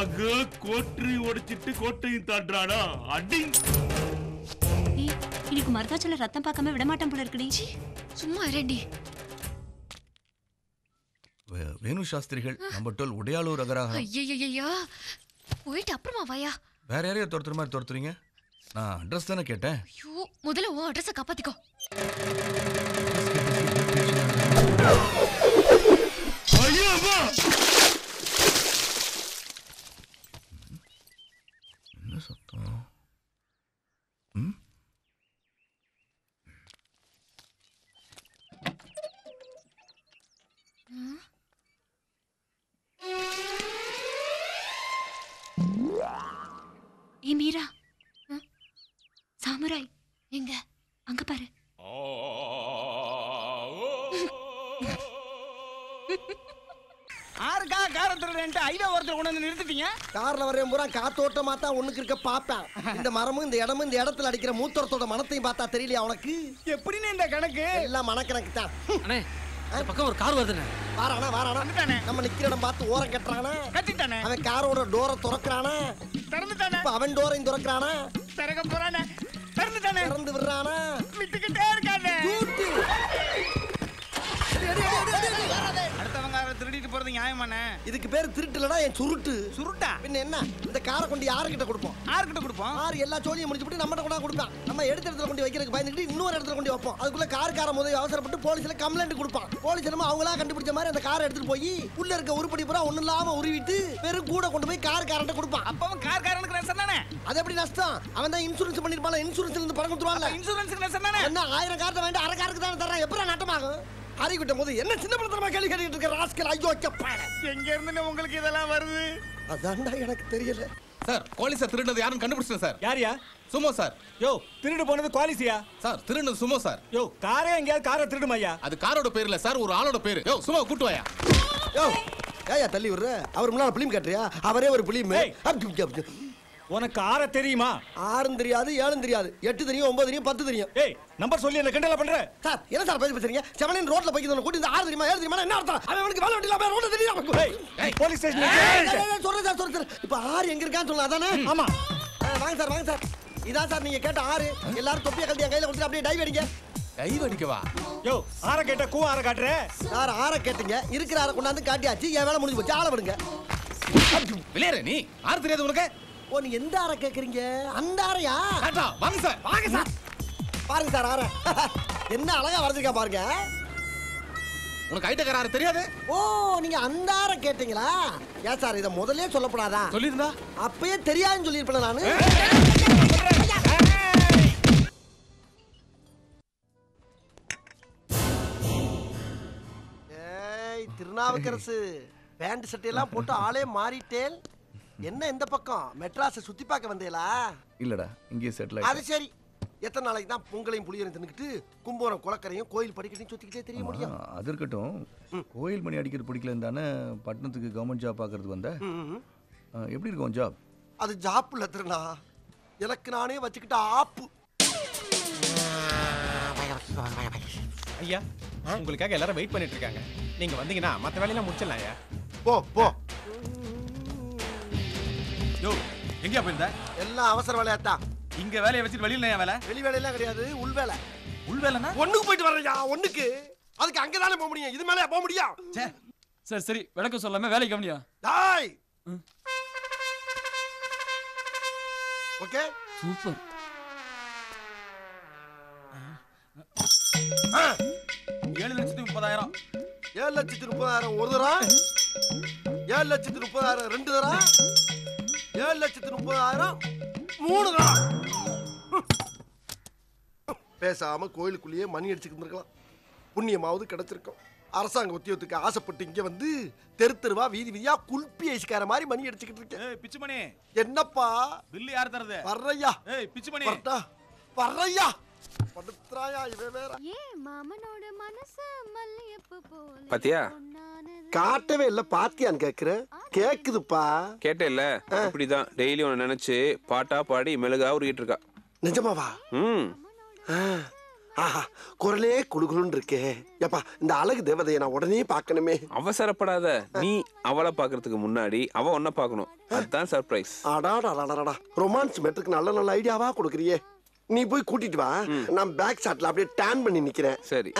ஆக கோட்டை உடைச்சிட்டு கோட்டையும் தாண்டானா அடி! இன்னைக்கு மருதாச்சல ரத்தம் பார்க்காம விட மாட்டேன் போல இருக்குடி. சும்மா இரண்டி வே- வேணு சாஸ்திரிகள் நம்பர் டுவெல் உடையாளூர் அகராக. ஐயய்யய்யா போயிட்டு அப்புறமா வாயா. வேற யாரையும் துரத்துற மாதிரி துரத்துறீங்க? நான் அட்ரஸ் தானே கேட்டேன். ஐயோ முதல்ல உன் அட்ரஸ காப்பாத்திக்கோ. ஐயோ அம்மா என்ன சத்தம் ம் ஏ மீரா. சாமுராய் எங்க? அங்க பாரு. ஆறுக்கா காரம் திருடுறேன்ட்டு ஹைவே ஓரத்தில் கொண்டு வந்து நிறுத்திட்டீங்க? கார்ல வரேன் பூரா காத்தோட்டமா தான் ஒண்ணுக்கு இருக்க பாப்பேன். இந்த மரமும் இந்த இடமும் இந்த இடத்துல அடிக்கிற மூத்தரத்தோட மனத்தையும் பார்த்தா தெரியலையா உனக்கு? எப்படின்னு இந்த கணக்கு? எல்லாம் மனக்கணக்கு தான். அண்ணே பக்கம் ஒரு கார் வருதுண்ணே. வாரானா வாரானா? நம்ம நிக்கிற இடம் பார்த்து ஓரம் கட்டுறானா? கட்டிட்டானே. அவன் காரோட டோரை திறக்கிறானா? திறந்துட்டானே. இப்ப அவன் டோரையும் திறக்கிறானா? திறக்க போறானே. திறந்துட்டானே. திறந்து விடுறானா? நியாயமாண்ணே இதுக்கு பேர் திருட்டுலடா என் சுருட்டு. சுருட்டா? பின்ன என்ன? இந்த காரை கொண்டு யாருக்கிட்ட கொடுப்போம்? யாருக்கிட்ட கொடுப்போம்? யார் எல்லா சோழியும் முடிச்சு போட்டு நம்மகிட்ட கொண்டா கொடுப்பான் நம்ம எடுத்த இடத்துல கொண்டு வைக்கிறதுக்கு பயந்துக்கிட்டு இன்னொரு இடத்துல கொண்டு வைப்போம். அதுக்குள்ள கார்கார முதல் அவசரப்பட்டு போலீஸ்ல கம்ப்ளைண்ட் கொடுப்பான். போலீஸ் என்னமோ அவங்களா கண்டுபிடிச்ச மாதிரி அந்த காரை எடுத்துட்டு போய் உள்ள இருக்க உருப்படி பூரா ஒண்ணும் இல்லாம உருவிட்டு வெறும் கூட கொண்டு போய் கார்காரன்ட்ட கொடுப்பான். அப்பவும் கார்காரனுக்கு நஷ்டம் தானே? அது எப்படி நஷ்டம்? அவன் தான் இன்சூரன்ஸ் பண்ணிருப்பான் இன்சூரன்ஸ்ல இருந்து பணம் கொடுத்துருவான்ல. இன்சூரன்ஸுக்கு நஷ்டம் தானே? என்ன ஆயிரம் கார்ட்ட வேண்டாம் அரை காருக்கு தானே தர்றான்? எப்பறம் நட்டமாகும்? அறிவிட்ட போது என்ன சின்ன படத்தனமா கேள்வி கேட்டுட்டு இருக்க ராஸ்கல்? ஐயோ பாரு. எங்க இருந்து உங்களுக்கு இதெல்லாம் வருது? அதான்டா எனக்கு தெரியல. சார் கோலிசா திருடினது யாருன்னு கண்டுபிடிச்சேன் சார். யாரியா சுமோ சார். யோ திருடு போனது குவாலிசியா சார் திருடினது சுமோ சார். யோ காரே எங்கேயாவது காரை திருடுமையா அது காரோட பேர் இல்ல சார் ஒரு ஆளோட பேரு. யோ சும்மா கூட்டு வாயா. யோ ஏயா தள்ளி விடுற. அவர் முன்னால பிலிம் கட்டுறியா? அவரே ஒரு பிலிம். உனக்கு ஆற தெரியுமா? ஆறும் தெரியாது ஏழும் தெரியாது. எட்டு தெரியும் ஒன்பது தெரியும் பத்து தெரியும். ஏய் நம்பர் சொல்லி என்ன கிண்டல பண்ற? சார் என்ன சார் பேசி பேசுறீங்க? செவனின் ரோட்ல போய் கூட்டி இந்த ஆறு தெரியுமா ஏழு தெரியுமா என்ன அர்த்தம்? அவன் அவனுக்கு வேலை இல்லாம ரோட்ல தெரியும் போலீஸ் சொல்றேன் சார் சொல்றேன் சார். இப்ப ஆறு எங்க இருக்கான்னு சொல்லலாம் அதானே? ஆமா. வாங்க சார் வாங்க சார். இதான் சார் நீங்க கேட்ட ஆறு. எல்லாரும் தொப்பியை கழட்டி என் கையில கொடுத்துட்டு அப்படியே டைவ் அடிங்க. டைவ் அடிக்கவா? யோ ஆற கேட்ட கூ ஆற காட்டுற? சார் ஆற கேட்டீங்க. இருக்கிற ஆற கொண்டாந்து காட்டியாச்சு என் வேலை முடிஞ்சு போச்சு. ஆள விடுங்க. விளையாடு நீ? ஆறு தெரியாது உனக்கு? ஓ நீ எந்த ஆற கேக்குறீங்க? அந்த ஆறையா வாங்க சார். வாங்க சார். பாருங்க சார் ஆற என்ன அழகா வரைஞ்சிருக்கா பாருங்க. உனக்கு ஐட்டக்கார ஆறு தெரியாது? ஓ நீங்க அந்த ஆற கேட்டீங்களா? ஏன் சார் இதை முதல்லயே சொல்லப்படாதா? சொல்லியிருந்தா அப்பயே தெரியாதுன்னு சொல்லியிருப்பேன் நானு. ஏய் திருநாவுக்கரசு. பேண்ட் சட்டையெல்லாம் போட்டு ஆளே மாறிட்டேன் என்ன இந்த பக்கம்? மெட்ராஸை சுத்தி பார்க்க வந்தேலா இல்லடா இங்கேயே செட்டில் அது சரி. எத்தனை நாளைக்கு தான் பொங்கலையும் புளியரையும் தின்னுக்கிட்டு கும்பகோணம் குளக்கரையும் கோயில் படிக்கட்டையும் சுத்திக்கிட்டே தெரிய முடியும். அது இருக்கட்டும். கோயில் மணி அடிக்கிறது பிடிக்கலன்னு தானே பட்டணத்துக்கு கவர்மெண்ட் ஜாப் பார்க்கறதுக்கு வந்த? எப்படி இருக்கும் ஜாப் அது ஜாப்புல திருநா எனக்கு நானே வச்சுக்கிட்ட ஆப்பு. ஐயா உங்களுக்காக எல்லாரும் வெயிட் பண்ணிட்டு இருக்காங்க. நீங்க வந்தீங்கன்னா மத்த வேலையெல்லாம் முடிச்சிடலாம் ஐயா. போ போ. யோ எங்கயா போயிருந்த? எல்லாம் அவசர வேலையாத்தான் இங்க வேலையை வச்சுட்டு வெளியில ஏன் வேலை? வெளி வேலையெல்லாம் கிடையாது உள் வேலை. உள் வேலைனா ஒண்ணுக்கு போயிட்டு வர்றையா ஒண்ணுக்கு. அதுக்கு அங்கதானே போக முடியும் இது மேலே போக முடியும்? சரி சரி விளக்கம் சொல்லாம வேலை கவனியா? டாய். ஓகே. சூப்பர். ஏழு லட்சத்தி முப்பதாயிரம். ஏழு லட்சத்தி முப்பதாயிரம் ஒரு தரா ஏழு லட்சத்தி முப்பதாயிரம் ரெண்டு தரா ஏழு லட்சத்தி முப்பதாயிரம் மூணு தரா பேசாம கோயிலுக்குள்ளேயே மணி அடிச்சுட்டு இருந்திருக்கலாம். புண்ணியமாவது கிடைச்சிருக்கும். அரசாங்க உத்தியோகத்துக்கு ஆசைப்பட்டு இங்க வந்து தெரு தெருவா வீதி வீதியா குல்பி ஐஸ்கார மாதிரி மணி அடிச்சுக்கிட்டு இருக்கேன். பிச்சுமணி. என்னப்பா? பில்லு யார் தரது? வர்றையா? ஏய் பிச்சுமணி. வரட்டா வர்றையா? பாத்தியா? காட்டவே இல்ல பாத்தியான்னு கேக்குற? கேக்குதுப்பா. கேட்டேல்ல இப்படிதான் டெய்லி உன்னை நினைச்சு பாட்டா பாடி மெழுகா உருகிட்டு இருக்கா. நிஜமாவா? ம். ஆ, ஆஹா குரலே குளுகுலுன்னு இருக்கே. ஏப்பா இந்த அழகு தேவதையை நான் உடனே பார்க்கணுமே. அவசரப்படாத. நீ அவளை பாக்குறதுக்கு முன்னாடி அவ உன்னை பார்க்கணும். அதுதான் சர்ப்ரைஸ் அடாடாடாடாடா ரொமான்ஸ் மெட்ருக்கு நல்ல நல்ல ஐடியாவா கொடுக்குறியே. நீ போய் கூட்டிட்டு வா. நான் பேக் ஷாட்ல அப்படியே டேன் பண்ணி நிக்கிறேன். சரி?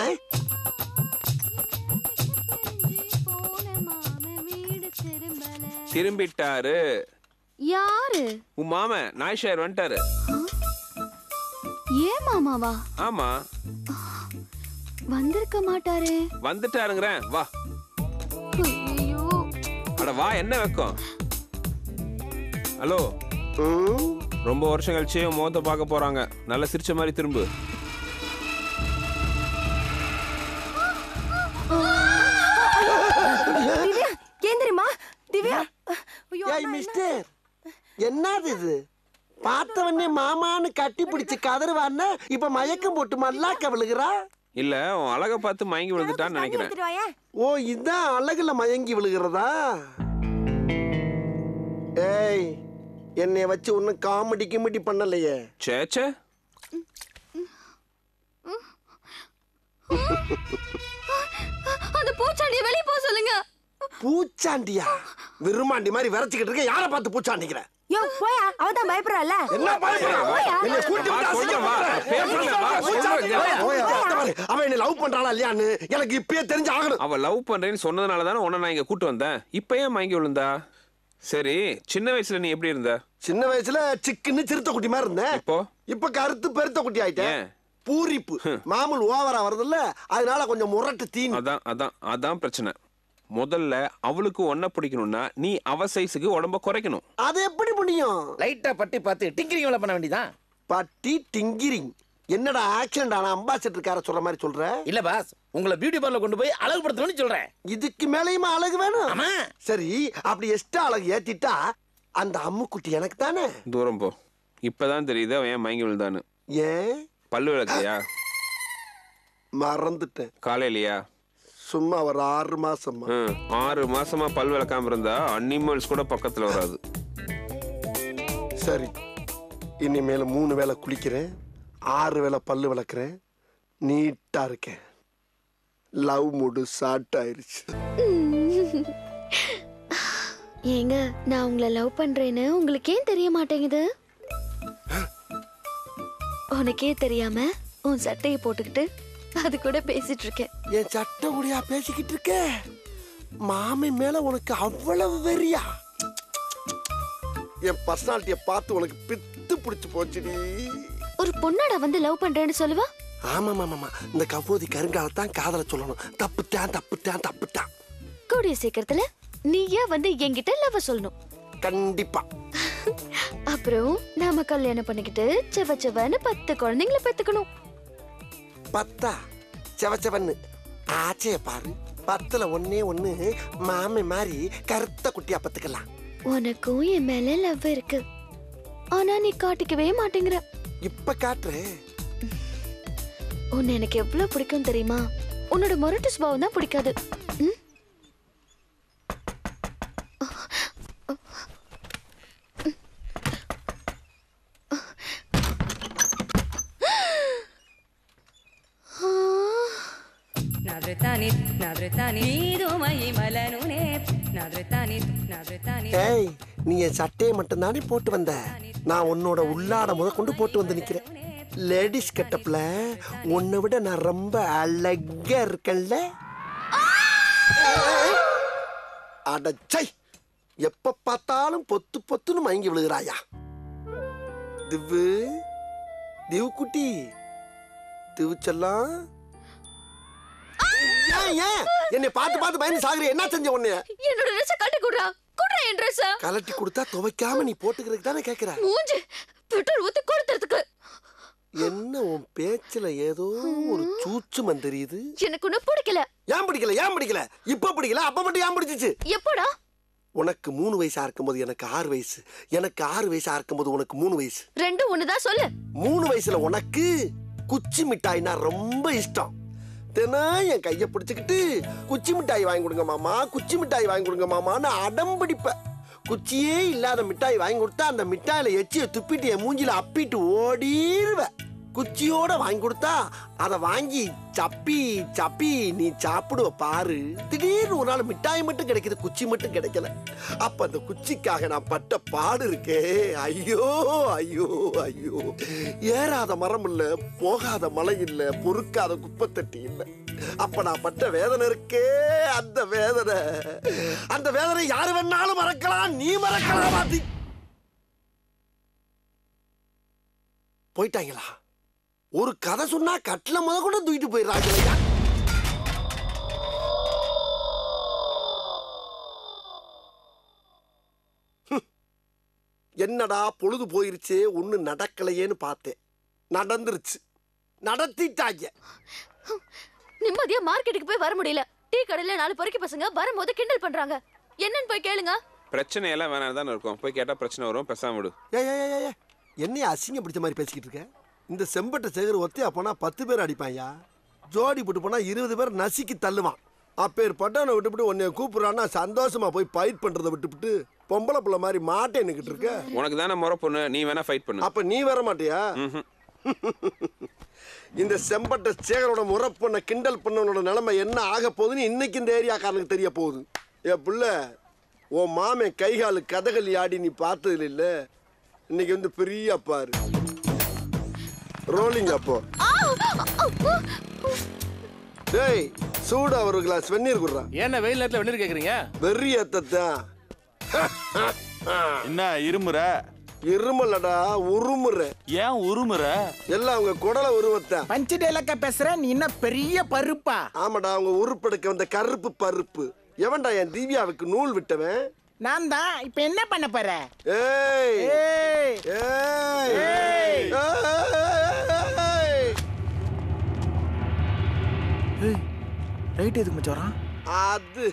திரும்பிட்டாரு. யாரு? உன் மாமன் நாய்ஷார் வந்துட்டாரு. ஏன் மாமாவா? ஆமா. வந்திருக்க மாட்டாரே. வந்துட்டாருங்கிறேன். வா. ஐயோ. அட வா என்ன வெக்கம்? ஹலோ. ரொம்ப வருஷம் கழிச்சு முகத்தை பார்க்க போறாங்க. நல்லா சிரிச்ச மாதிரி திரும்பு. மிஸ்டர் என்னது இது? பார்த்தவனே மாமான்னு கட்டி பிடிச்சு கதறுவான்னா இப்ப மயக்கம் போட்டு மல்லாக்க விழுகிறா? இல்ல உன் அழகை பார்த்து மயங்கி விழுந்துட்டான்னு நினைக்கிறேன். ஓ இதான் அழகுல மயங்கி விழுகிறதா? ஏய் என்னைய வச்சு ஒன்னும் காமெடி கிமெடி பண்ணலையே. சேச்சே அந்த பூச்சாண்டிய வெளிய போக சொல்லுங்க. பூச்சாண்டியா? விரும்மாண்டி மாதிரி விரைச்சிக்கிட்டு இருக்க. யாரை பார்த்து பூச்சாண்டிக்கிற? யோ போயா. அவ தான் பயப்படுறாள் என்ன பயப்படுறா? என்னை கூட்டி விட்டு பாரு, அவன் என்ன லவ் பண்றாளா இல்லையான்னு எனக்கு இப்பயே தெரிஞ்சு ஆகணும். அவ லவ் பண்றேன்னு சொன்னதுனால தானே உன்னை நான் இங்க கூட்டு வந்தேன். இப்ப ஏன் மயங்கி விழுந்தா? சரி சின்ன வயசுல நீ எப்படி இருந்த? சின்ன வயசுல சிக்குன்னு சிறுத்தை குட்டி மாதிரி இருந்தேன். இப்போ? இப்ப கருத்து பெருத்த குட்டி ஆயிட்டேன்? பூரிப்பு. மாமூல் ஓவரா வருதுல்ல அதனால கொஞ்சம் முரட்டு தீனி. அதான் அதான் அதான் பிரச்சனை. முதல்ல அவளுக்கு ஒன்ன பிடிக்கணும்னா நீ அவ சைஸுக்கு உடம்ப குறைக்கணும். அது எப்படி முடியும்? லைட்டா பட்டி பார்த்து டிங்கிரிங் பண்ண வேண்டியதான் பட்டி டிங்கிரிங் என்னடா ஆக்சிடென்ட் ஆன அம்பாசிடர் கார சொல்ற மாதிரி சொல்ற? இல்ல பாஸ் உங்களை பியூட்டி பார்லர் கொண்டு போய் அழகுபடுத்தணும்னு சொல்றேன். இதுக்கு மேலேயுமா அழகு வேணும்? சரி அப்படி எக்ஸ்ட்ரா அழகு ஏத்திட்டா அந்த அம்முக்குட்டி எனக்கு தானே? தூரம் போ. இப்பதான் தெரியுது அவன் ஏன் மயங்கி விழுந்தான்னு. ஏன்? பல்லு விளக்கலையா மறந்துட்டேன். காலையிலயா? சும்மா ஒரு ஆறு மாசமா ஆறு மாசமா பல் விளக்காம இருந்தா அனிமல்ஸ் கூட பக்கத்துல வராது. சரி இனிமேல மூணு வேளை குளிக்கிறேன். ஆறு வேளை பல்லு விளக்குறேன் நீட்டா இருக்கேன். லவ் மூடு ஷார்ட் ஆயிருச்சு. ஏங்க நான் உங்களை லவ் பண்றேன்னு உங்களுக்கு ஏன் தெரிய மாட்டேங்குது. உனக்கே தெரியாம உன் சட்டையை போட்டுக்கிட்டு அது கூட பேசிட்டு இருக்கேன். என் சட்ட முடியா பேசிக்கிட்டு இருக்க? மாமி மேல உனக்கு அவ்வளவு வெறியா? என் பர்சனாலிட்டிய பார்த்து உனக்கு பித்து பிடிச்சு போச்சுடி. ஒரு பொண்ணாடா வந்து லவ் பண்றேன்னு சொல்லுவா? ஆமா ஆமா இந்த கபோதி கருங்காலத்தான் காதல சொல்லணும். தப்புத்தான் தப்புத்தான் தப்புத்தான். கூடிய சீக்கிரத்துல நீயே வந்து என்கிட்ட லவ் சொல்லணும். கண்டிப்பா. அப்புறம் நாம கல்யாணம் பண்ணிக்கிட்டு செவ செவன்னு பத்து குழந்தைங்களை பெத்துக்கணும். பத்தா? செவச்சவன்னு ஆச்சைய பாரு. பத்துல ஒன்னே ஒண்ணு மாமி மாதிரி கருத்த குட்டியா பத்துக்கலாம். உனக்கும் என் மேல லவ் இருக்கு. ஆனா நீ காட்டிக்கவே மாட்டேங்கிற. இப்ப காட்டுறேன். உன்னை எனக்கு எவ்வளவு பிடிக்கும் தெரியுமா? உன்னோட முரட்டு சுபாவம் தான் பிடிக்காது. நீ என் சட்டையை மட்டும்தானே போட்டு வந்த? நான் உன்னோட உள்ளாட முத கொண்டு போட்டு வந்து நிற்கிறேன் லேடிஸ் கெட்டப்ல உன்னை விட நான் ரொம்ப அழகா இருக்கேன்ல. அடச்சை எப்ப பார்த்தாலும் பொத்து பொத்துன்னு மயங்கி விழுகிறாயா? திவு திவுக்குட்டி குட்டி ஏன் என்னை பார்த்து பார்த்து பயந்து சாகுறிய என்ன செஞ்ச உன்னைய? என்னோட கட்டி குடுறா குடுறா என் ட்ரெஸ் கலட்டி கொடுத்தா துவைக்காம நீ போட்டுக்கிறதுக்கு தானே கேக்குற? மூஞ்சி பெட்ரோல் ஊத்தி கொடுத்துறதுக்கு என்ன உன் பேச்சுல ஏதோ ஒரு சூச்சுமம் தெரியுது எனக்கு ஒன்னும் பிடிக்கல. ஏன் பிடிக்கல? ஏன் பிடிக்கல? இப்ப பிடிக்கல? அப்ப மட்டும் ஏன் பிடிச்சிச்சு? எப்போடா? உனக்கு மூணு வயசா இருக்கும்போது எனக்கு ஆறு வயசு. எனக்கு ஆறு வயசா இருக்கும்போது உனக்கு மூணு வயசு. ரெண்டும் ஒண்ணுதான் சொல்லு. மூணு வயசுல உனக்கு குச்சி மிட்டாய்னா ரொம்ப இஷ்டம். தினம் என் கையை பிடிச்சிக்கிட்டு குச்சி மிட்டாய் வாங்கி கொடுங்க மாமா குச்சி மிட்டாய் வாங்கி கொடுங்க மாமான்னு அடம் பிடிப்ப குச்சியே இல்லாத மிட்டாய் வாங்கி கொடுத்தா அந்த மிட்டாயில எச்சியை துப்பிட்டு என் மூஞ்சில அப்பிட்டு ஓடிடுவேன் குச்சியோட வாங்கி கொடுத்தா அதை வாங்கி சப்பி சப்பி நீ சாப்பிடுவ பாரு. திடீர்னு ஒரு நாள் மிட்டாய் மட்டும் கிடைக்குது குச்சி மட்டும் கிடைக்கல. அப்ப அந்த குச்சிக்காக நான் பட்ட பாடு இருக்கே. ஐயோ ஐயோ ஐயோ. ஏறாத மரம் இல்ல போகாத மலை இல்ல பொறுக்காத குப்பத்தட்டி இல்ல. அப்ப நான் பட்ட வேதனை இருக்கே அந்த வேதனை. அந்த வேதனை யாரு வேணாலும் மறக்கலாம் நீ மறக்கலாம் போயிட்டாங்களா? ஒரு கதை சொன்னா கட்டில முத கூட தூக்கிட்டு போயிடுறாங்க என்னடா பொழுது போயிருச்சே ஒண்ணு நடக்கலையேன்னு பார்த்தேன். நடந்துருச்சு. நடத்திட்டாங்க. நிம்மதியா மார்க்கெட்டுக்கு போய் வர முடியல. டீ கடையில நாலு பொறுக்கி பசங்க வரும்போது கிண்டல் பண்றாங்க. என்னன்னு போய் கேளுங்க. பிரச்சனை எல்லாம் வேணாம் தானே இருக்கும். போய் கேட்டா பிரச்சனை வரும். பேசாம விடு. ஏய் ஏய், ஏய், ஏய், என்னைய அசிங்கம் பிடிச்ச மாதிரி பேசிக்கிட்டு இருக்க? இந்த செம்பட்டை சேகர் ஒத்தையா போனா பத்து பேர் அடிப்பாயா ஜோடி போட்டு போனா இருபது பேர் நசுக்கி தள்ளுவான். அப்பேர் பட்டவனை விட்டுவிட்டு உன்னை கூப்பிடுறான்னா சந்தோஷமா போய் ஃபைட் பண்றதை விட்டுவிட்டு பொம்பளை புள்ள மாதிரி மாட்டே நிக்கிட்டு இருக்க. உனக்கு தானே முறை பொண்ணு நீ வேணா ஃபைட் பண்ணு. அப்ப நீ வர மாட்டியா? இந்த செம்பட்ட சேகரோட முறை பண்ண கிண்டல் பண்ணவனோட நிலைமை என்ன ஆக போகுதுன்னு இன்னைக்கு இந்த ஏரியாக்காரனுக்கு தெரிய போகுது. ஏ புள்ள உன் மாமன் கைகாலு கதகளி ஆடி நீ பார்த்தது இல்ல? இன்னைக்கு வந்து பெரிய அப்பாரு ரோலிங் அப்போ. டேய் சூடா ஒரு கிளாஸ் வெந்நீர் குடுறா. என்ன வெயில் நேரத்துல வெந்நீர் கேக்குறீங்க? வெறி ஏத்தத்தான் என்ன இருமுற? இருமலடா உருமுற. ஏன் உருமுற? எல்லாம் அவங்க குடலை உருவத்தான் பஞ்சு டைலாக்கா பேசுற நீ என்ன பெரிய பருப்பா? ஆமாடா அவங்க உருப்பெடுக்க வந்த கருப்பு பருப்பு. எவன்டா என் திவ்யாவுக்கு நூல் விட்டவன்? நான் தான் இப்ப என்ன பண்ண போற? ஏய். ஏய். ஏய். ஏய். ஏய். ரைட் எதுக்கு மச்சான் வரான்? அது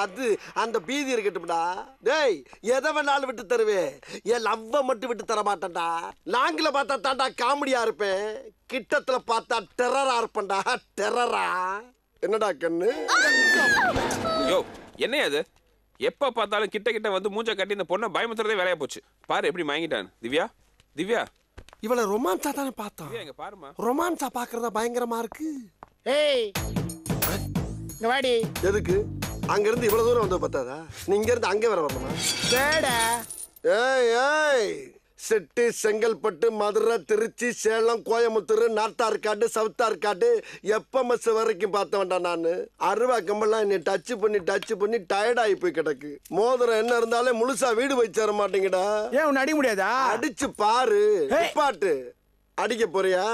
அது அந்த பீதி இருக்கட்டும்டா. டேய் எதை வேணாலும் விட்டு தருவேன். என் லவ்வ மட்டும் விட்டு தர மாட்டேன்டா. லாங்கில பார்த்தா தாண்டா காமெடியா இருப்பேன். கிட்டத்துல பார்த்தா டெரரா இருப்பேன்டா. டெரரா என்னடா கண்ணு? யோ என்னையா அது எப்ப பார்த்தாலும் கிட்ட கிட்ட வந்து மூஞ்ச கட்டி இந்த பொண்ணை பயமுத்துறதே வேலையா போச்சு. பாரு எப்படி வாங்கிட்டான் திவ்யா திவ்யா. இவளை ரொமான்ஸா தானே பார்த்தோம் பாருமா ரொமான்ஸா பாக்குறதா பயங்கரமா இருக்கு. ஏய் இங்க வாடி. எதுக்கு? அங்க இருந்து இவ்வளவு தூரம் வந்து பார்த்தாதா நீ இங்க இருந்து அங்கே வர வரணுமா? தேடா ஏய் ஏய். செட்டு செங்கல்பட்டு மதுரை திருச்சி சேலம் கோயம்புத்தூர் நாட்டார்காடு சவுத்தார்காடு எப்பமஸ் வரைக்கும் பார்த்தவன்டா நான்? அருவா கம்பெல்லாம் என்னை டச் பண்ணி டச் பண்ணி டயர்டாகி போய் கிடக்கு. மோதிரம் என்ன இருந்தாலே முழுசா வீடு போய் சேர மாட்டேங்கடா ஏன் உன்னை அடிக்க முடியாதா? அடிச்சு பாரு. பாட்டு அடிக்க போறியா?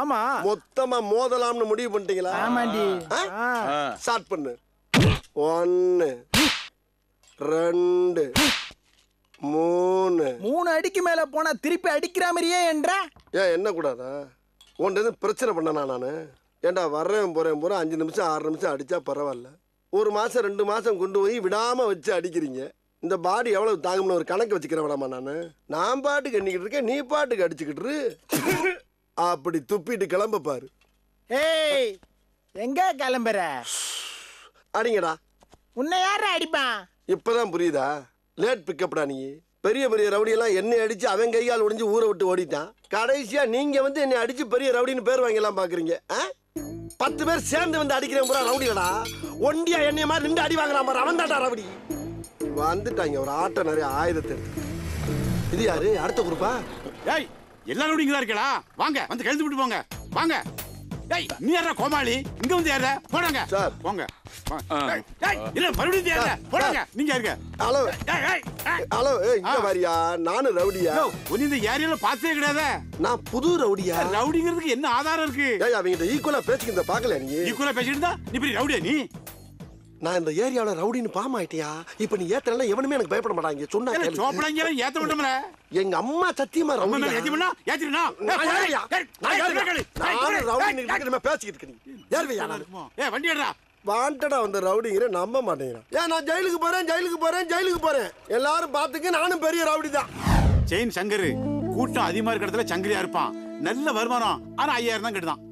ஆமா. மொத்தமா மோதலாம்னு முடிவு பண்ணிட்டீங்களா? ஆமாண்டி. ஸ்டார்ட் பண்ணு. ஒன்னு ரெண்டு மூணு. மூணு அடிக்கு மேல போனா திருப்பி அடிக்கிற மாதிரியே என்ற? ஏன் என்ன கூடாதா? உன்ட்ட இருந்து பிரச்சனை பண்ணனா நானு? ஏன்டா வர்றேன் போறேன் போறேன் அஞ்சு நிமிஷம் ஆறு நிமிஷம் அடிச்சா பரவாயில்ல. ஒரு மாசம் ரெண்டு மாசம் கொண்டு போய் விடாம வச்சு அடிக்கிறீங்க. இந்த பாடி எவ்வளவு தாங்கும்னு ஒரு கணக்கு வச்சுக்கிறேன் வேணாமா நானு. நான் பாட்டுக்கு எண்ணிக்கிட்டு இருக்கேன் நீ பாட்டுக்கு அடிச்சுக்கிட்டு. அப்படி துப்பிட்டு கிளம்ப பாரு. ஏய் எங்க கிளம்புற? அடிங்கடா. உன்னை யார அடிப்பான்? இப்பதான் புரியுதா? லேட் பிக்கப்டா நீ. பெரிய பெரிய ரவுடி எல்லாம் என்னை அடிச்சு அவன் கையால் ஒடிஞ்சு ஊரை விட்டு ஓடிட்டான். கடைசியா நீங்க வந்து என்னை அடிச்சு பெரிய ரவுடின்னு பேர் வாங்கலாம் பாக்குறீங்க? பத்து பேர் சேர்ந்து வந்து அடிக்கிறேன் பூரா ரவுடிகளா? ஒண்டியா என்னைய மாதிரி ரெண்டு அடி வாங்குறான் பாரு அவன் தான்டா ரவுடி. வந்துட்டாங்க. ஒரு ஆட்டோ நிறைய ஆயுதத்தை. இது யாரு? அடுத்த குரூப்பா? ஏய் எல்லாரும் இங்க தான் இருக்கடா. வாங்க வந்து கழுத்து விட்டு போங்க. வாங்க. ஏய் நீ யாரா கோமாளி? இங்க வந்து யாரா போடாங்க. சார். போங்க. வா. ஏய், இல்ல மறுபடியும் யாரா போடாங்க. நீங்க இருங்க ஹலோ. ஏய், ஏய், ஏய். ஹலோ ஏய் இங்க வாரியா? நானும் ரவுடியா? உன்னை இந்த ஏரியால பார்த்ததே கிடையாதே. நான் புது ரவுடியா? ரவுடிங்கிறதுக்கு என்ன ஆதாரம் இருக்கு? ஏய் அவங்க ஈக்குவலா பேசிக்கிட்ட பாக்கல நீ? ஈக்குவலா பேசிட்டு இருந்தா? நீ பெரிய ரவுடியா நீ? நான் இந்த ஏரியாவில் ரவுடின்னு பாமாயிட்டியா இப்போ நீ ஏத்தனா எவனுமே எனக்கு பயப்பட மாட்டாங்க. சொன்னா. சோப்படாங்க ஏத்த மாட்டோம்ல எங்க அம்மா சத்தியமா ரவுடியா? ஏத்திமுன்னா, ஏத்திருண்ணா. நான் ரவுடி நம்ம பேசிக்கிட்டு இருக்க நீ. யாருயா நானு? ஏய், வண்டி எடுடா. வாண்டடா வந்த ரவுடிங்கிற நம்ப மாட்டேங்கிறான் ஏன் நான் ஜெயிலுக்கு போறேன் ஜெயிலுக்கு போறேன் ஜெயிலுக்கு போறேன். எல்லாரும் பாத்துக்க நானும் பெரிய ரவுடி தான். செயின் சங்கரு கூட்டம் அதிகமா இருக்கிற இடத்துல சங்கரியா இருப்பான். நல்ல வருமானம். ஆனா ஐயாயிரம் தான் கட்டுதான்.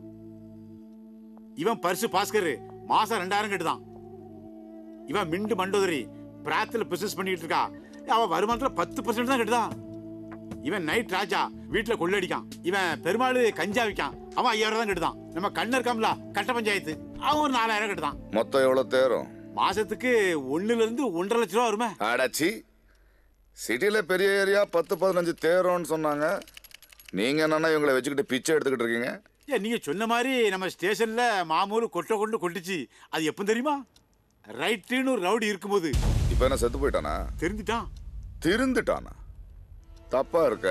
இவன் பரிசு பாஸ்கர் மாசம் ரெண்டாயிரம் கட்டுதான். இவன் மிண்டு மண்டோதரி. பிராத்துல பிசினஸ் பண்ணிட்டு இருக்கா. அவன் வருமானத்துல பத்து பர்சன்ட் தான் கட்டுதான் இவன் நைட் ராஜா வீட்டுல கொள்ளடிக்கான் இவன் பெருமாள் கஞ்சா விக்கான். அவன் ஐயாயிரம் தான் கட்டுதான். நம்ம கண்ணு இருக்காம்ல கட்ட பஞ்சாயத்து. அவன் ஒரு நாலாயிரம் கட்டுதான். மொத்தம் எவ்வளவு தேரும்? மாசத்துக்கு ஒண்ணுல இருந்து ஒன்றரை லட்ச ரூபா வருமே. அடச்சி. சிட்டில பெரிய ஏரியா பத்து பதினஞ்சு தேரோன்னு சொன்னாங்க. நீங்க என்னன்னா இவங்களை வச்சுக்கிட்டு பிச்சை எடுத்துக்கிட்டு இருக்கீங்க? நீங்க சொன்ன மாதிரி நம்ம ஸ்டேஷன்ல மாமூர் கொட்டை கொண்டு கொட்டுச்சு. அது எப்போ தெரியுமா? ரைட்டுன்னு ஒரு ரவுடி இருக்கும்போது. இப்ப என்ன செத்து போயிட்டானா? தெரிஞ்சுட்டான் திருந்துட்டானா? தப்பா இருக்க.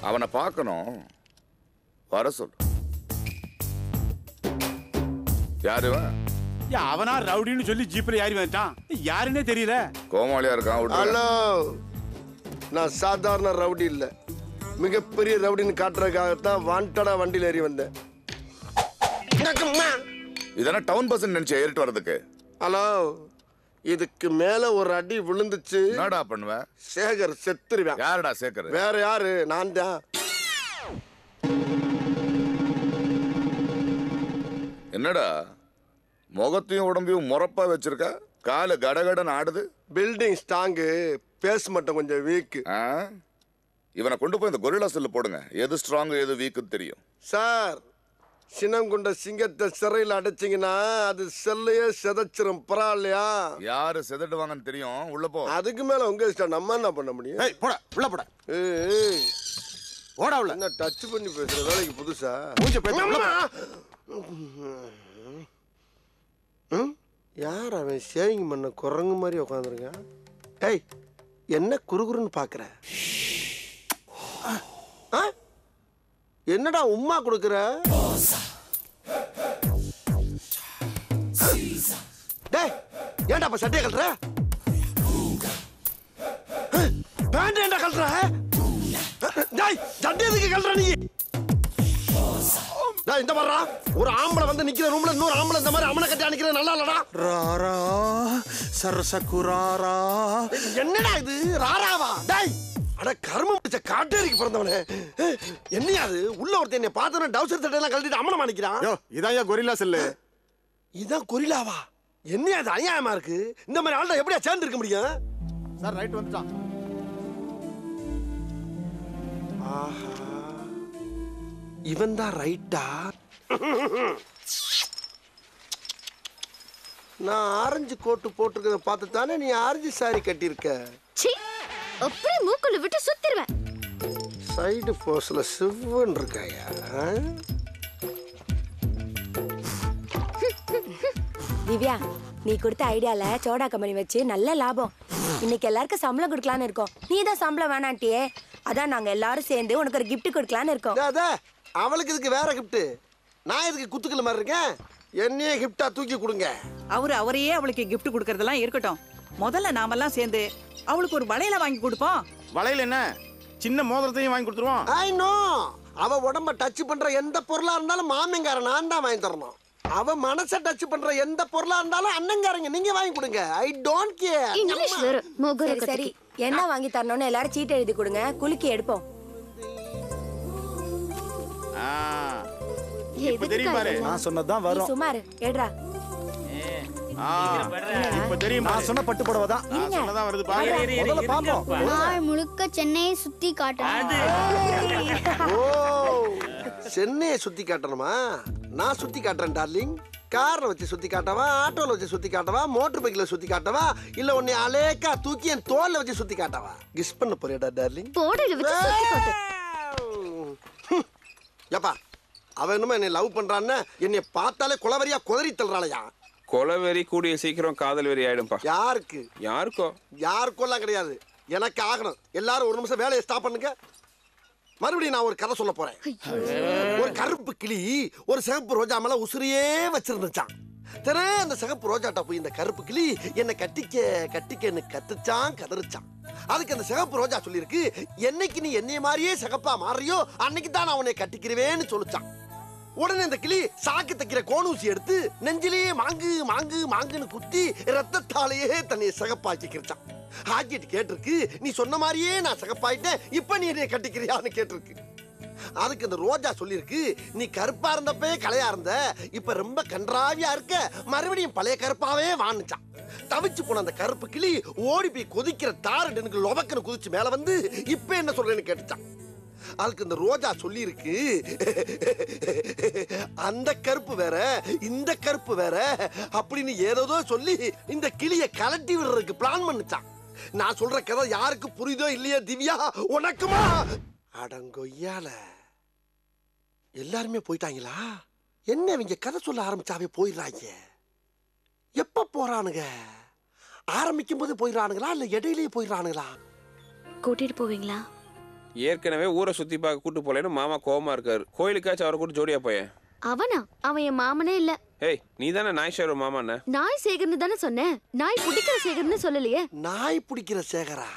அவனை பார்க்கணும். வர சொல்லு. யாரு இவன்? ஏன் அவனா ரவுடின்னு சொல்லி ஜீப்ல ஏறி வந்துட்டான். யாருன்னே தெரியல. கோமாளியா இருக்கான். ஹலோ நான் சாதாரண ரவுடி இல்ல. மிகப்பெரிய ரவுடின்னு காட்டுறதுக்காகத்தான் வாண்டடா வண்டியில் ஏறி வந்தேன். இதென்ன டவுன் பஸ் நினைச்சு ஏறிட்டு வர்றதுக்கு? ஹலோ இதுக்கு மேல ஒரு அடி விழுந்துச்சு. என்னடா பண்ணுவ? சேகர் செத்துருவேன். யாருடா சேகர்? வேற யாரு? நான் தான். என்னடா? முகத்தையும் உடம்பையும் முறப்பா வச்சிருக்க? காலு கடகடன்னு ஆடுது? பில்டிங் ஸ்ட்ராங்கு பேஸ் மட்டும் கொஞ்சம் வீக்கு ஆ? இவனை கொண்டு போய் இந்த கொரில்லா செல்லு போடுங்க. எது ஸ்ட்ராங் எது வீக்குன்னு தெரியும். சார் சினம் கொண்ட சிங்கத்தை சிறையில் அடைச்சிங்கன்னா அது செல்லையே செதைச்சிரும். பரவாயில்லையா? யாரு செதடுவாங்கன்னு தெரியும். உள்ள போ. அதுக்கு மேல உங்க இஷ்டம். நம்ம என்ன பண்ண முடியும்? ஏய் போட உள்ள போட. ஏய் போடா உள்ள. என்ன டச் பண்ணி பேசுற வேலைக்கு புதுசா? மூஞ்ச பேத்து, உள்ள! ம்? யார் அவன் சேவிங் பண்ண குரங்கு மாதிரி உட்காந்துருக்கான் ஏய் என்ன குறுகுறுன்னு பாக்குற? ஆ? என்னடா உம்மா கொடுக்குற? ஏன்டா அப்ப சட்டையை கழட்டுற? பேண்ட் ஏன்டா கழட்டுற? டேய் சட்டை எதுக்கு கழட்டுற நீ? இந்த மாதிரிடா ஒரு ஆம்பளை வந்து நிக்கிற ரூம்ல இன்னொரு ஆம்பளை இந்த மாதிரி அமனை கட்டி அணிக்கிறது நல்லா இல்லடா. ராரா சரசகுராரா என்னடா இது? ராராவா? டேய் அட கர்மம் பிடிச்ச காட்டேரிக்கு பிறந்தவனே. என்னையா அது? உள்ள ஒருத்தன் என்னை பார்த்தவன டவுசர் சட்டையெல்லாம் கழட்டிட்டு அமனம் அணிக்கிறான் யோ இதான் கொரில்லா செல்லு. இதான் கொரில்லாவா? என்னையா அது அநியாயமா இருக்கு? இந்த மாதிரி ஆள்கிட்ட எப்படியா சேர்ந்து இருக்க முடியும்? சார் ரைட் வந்துட்டான். ஆஹா. இவன் தான் ரைட்டா நான் ஆரஞ்சு கோட்டு போட்டிருக்கத பார்த்து தானே நீ ஆரஞ்சு சாரி கட்டியிருக்க? அப்படியே மூக்குல விட்டு சுத்திடுவேன் சைடு போஸ்ல சிவன் இருக்காயா? திவ்யா நீ கொடுத்த ஐடியால சோடா கம்பெனி வச்சு நல்ல லாபம். இன்னைக்கு எல்லாருக்கும் சம்பளம் கொடுக்கலான்னு இருக்கோம். நீ தான் சம்பளம் வேணான்ட்டியே. அதான் நாங்க எல்லாரும் சேர்ந்து உனக்கு ஒரு gift கொடுக்கலான்னு இருக்கோம். அவளுக்கு இதுக்கு வேற கிஃப்ட் நான் இதுக்கு குத்துக்கல மாதிரி இருக்கேன்? என்னையே கிஃப்டா தூக்கி கொடுங்க. அவரு அவரையே அவளுக்கு gift கொடுக்கறதெல்லாம் இருக்கட்டும். முதல்ல நாமெல்லாம் சேர்ந்து அவளுக்கு ஒரு வளையல வாங்கி கொடுப்போம். வளையல் என்ன? சின்ன மோதிரத்தையும் வாங்கி கொடுத்துருவோம். ஐ நோ அவ உடம்ப டச் பண்ற எந்த பொருளா இருந்தாலும் மாமங்கார நான் தான் வாங்கி தரணும். அவ மனச டச் பண்ற எந்த பொருளா இருந்தாலும் அண்ணங்காரங்க நீங்க வாங்கி கொடுங்க. ஐ டோன்ட் கேர் இங்கிலீஷ் வேற சரி சரி. என்ன வாங்கி தரணும்னு எல்லாரும் சீட் எழுதி கொடுங்க. குலுக்கி எடுப்போம். ஆ, இப்ப தெரியும் பாரு. நான் சொன்னதுதான் நீ சுமாரு ஆ, இப்ப தெரியும் நான் சொன்ன பட்டு புடவை தான். நான் சொன்னதான் வருது பாரு. முதல்ல பாப்போம். நாள் முழுக்க சென்னையை சுத்தி காட்டணும். ஓ. சென்னையை சுத்தி காட்டணுமா? நான் சுத்தி காட்டுறேன் டார்லிங். கார்ல வச்சு சுத்தி காட்டவா? ஆட்டோல வச்சு சுத்தி காட்டவா? மோட்டர் பைக்ல சுத்தி காட்டவா? இல்ல உன்னை அலேக்கா தூக்கி என் தோல்ல வச்சு சுத்தி காட்டவா? கிஸ் பண்ண போறியடா டார்லிங்? போடையில வச்சு சுத்தி காட்டு. ஏப்பா அவன் என்னமோ என்னை லவ் பண்றான்னு என்னை பார்த்தாலே குலவரியா குதறி தள்ளுறாளையா? கொலவெறி கூடிய சீக்கிரம் காதல் வெறி ஆயிடும்பா. யாருக்கு? யாருக்கோ? யாருக்கெல்லாம் கிடையாது. எனக்கு ஆகணும். எல்லாரும் ஒரு நிமிஷம் வேலையை ஸ்டாப் பண்ணுங்க. மறுபடியும் நான் ஒரு கதை சொல்ல போறேன். ஒரு கருப்பு கிளி ஒரு சிகப்பு ரோஜா மேல உசுரையே வச்சிருந்துச்சான் தினே அந்த சிகப்பு ரோஜாட்ட போய் இந்த கருப்பு கிளி என்னை கட்டிக்க கட்டிக்கன்னு கத்துச்சான் கதறிச்சான் அதுக்கு அந்த சிகப்பு ரோஜா சொல்லியிருக்கு என்னைக்கு நீ என்னைய மாதிரியே சிகப்பா மாறியோ அன்னைக்கு தான் நான் உன்னை கட்டிக்கிறவேன்னு சொல்லிச்சான் உடனே இந்த கிளி சாக்கு தைக்கிற கோணூசி எடுத்து நெஞ்சிலேயே மாங்கு மாங்கு மாங்குன்னு குத்தி ரத்தத்தாலேயே தன்னை சிகப்பாக்கிக்கிருச்சான். ஆக்கிட்டு கேட்டிருக்கு நீ சொன்ன மாதிரியே நான் சிகப்பாயிட்டேன் இப்ப நீ என்னைய கட்டிக்கிறியான்னு கேட்டிருக்கு. அதுக்கு இந்த ரோஜா சொல்லியிருக்கு நீ கருப்பா இருந்தப்பே கலையா இருந்த இப்ப ரொம்ப கன்றாவியா இருக்க மறுபடியும் பழைய கருப்பாவே வாணுச்சான் தவிச்சு போன அந்த கருப்பு கிளி ஓடி போய் கொதிக்கிற தாரடனுக்கு லொபக்குன்னு குதிச்சு மேல வந்து இப்ப என்ன சொல்றேன்னு கேட்டுச்சான். அதுக்கு இந்த ரோஜா சொல்லியிருக்கு. அந்த கருப்பு வேற இந்த கருப்பு வேற அப்படின்னு ஏதோ சொல்லி இந்த கிளிய கலட்டி விடுறதுக்கு பிளான் பண்ணுச்சான். நான் சொல்ற கதை யாருக்கு புரியுதோ இல்லையோ திவ்யா உனக்குமா? அடங்கொய்யால எல்லாருமே போயிட்டாங்களா? என்ன இவங்க கதை சொல்ல ஆரம்பிச்சாவே போயிடுறாங்க. எப்ப போறானுங்க? ஆரம்பிக்கும் போது போயிடுறானுங்களா இல்ல இடையிலேயே போயிடுறானுங்களா? கூட்டிட்டு போவீங்களா? ஏற்கனவே ஊரை சுத்தி பார்க்க கூட்டு போலேன்னு மாமா கோவமா இருக்காரு. கோயிலுக்காச்சும் அவரை கூட்டு ஜோடியா போயேன். அவனா? அவன் என் மாமனே இல்ல. ஏய் நீ தானே நாய் ஷேர் மாமாண்ண நாய் சேகர்னு தானே சொன்னேன். நாய் பிடிக்கிற சேகர்னு சொல்லலையே. நாய் பிடிக்கிற சேகரா?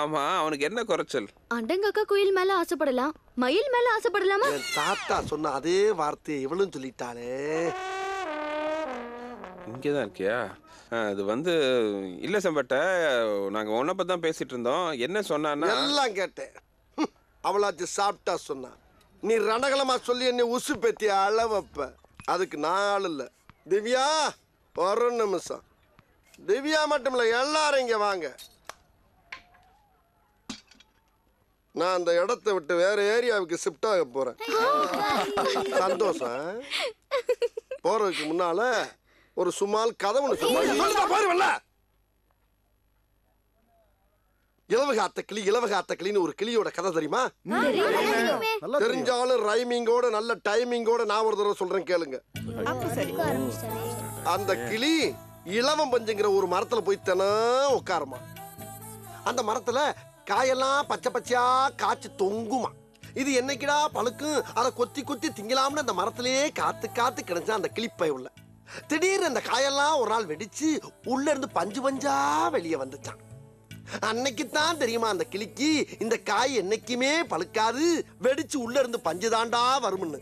ஆமா அவனுக்கு என்ன குறைச்சல்? அண்டங்கக்கா குயில் மேல ஆசைப்படலாம். மயில் மேல ஆசைப்படலாமா? தாத்தா சொன்ன அதே வார்த்தையை இவளும் சொல்லிட்டாளே. இங்கே தான் இருக்கியா அது வந்து இல்ல செம்பட்ட நாங்க உன்னை பத்தி தான் பேசிட்டு இருந்தோம். என்ன சொன்னான்னா? எல்லாம் கேட்டேன். அவளாச்சு சாப்பிட்டா சொன்னா. நீ ரணகலமாக சொல்லி என்னை உசு பெத்தி அளவப்ப அதுக்கு நாள் இல்லை. திவ்யா ஒரு நிமிஷம். திவ்யா மட்டும் இல்லை எல்லாரும் இங்கே வாங்க. நான் அந்த இடத்த விட்டு வேற ஏரியாவுக்கு ஷிஃப்ட் ஆக போறேன். சந்தோஷம் போறதுக்கு முன்னால ஒரு சுமால் கதை ஒன்று சொல்லுங்க பாருவல்ல இலவகாத்த கிளி இலவகாத்த கிளின்னு ஒரு கிளியோட கதை தெரியுமா? தெரிஞ்சாலும் ரைமிங்கோட நல்ல டைமிங்கோட நான் ஒரு தடவை சொல்றேன் கேளுங்க. அந்த கிளி இளவம் பஞ்சுங்கிற ஒரு மரத்துல போய் தினம் உட்காருமா. அந்த மரத்துல காயெல்லாம் பச்சை பச்சையா காய்ச்சி தொங்குமா. இது என்னைக்குடா பழுக்கும்? அதை கொத்தி கொத்தி திங்கலாம்னு அந்த மரத்திலேயே காத்து காத்து கிடச்சா அந்த கிளிப்பை உள்ள. திடீர்னு அந்த காயெல்லாம் ஒரு நாள் வெடிச்சு உள்ள இருந்து பஞ்சு பஞ்சா வெளியே வந்துச்சான் அன்னைக்கு தான் தெரியுமா அந்த கிளிக்கு? இந்த காய் என்னைக்குமே பழுக்காது. வெடிச்சு உள்ள இருந்து பஞ்சு தாண்டா வரும்னு.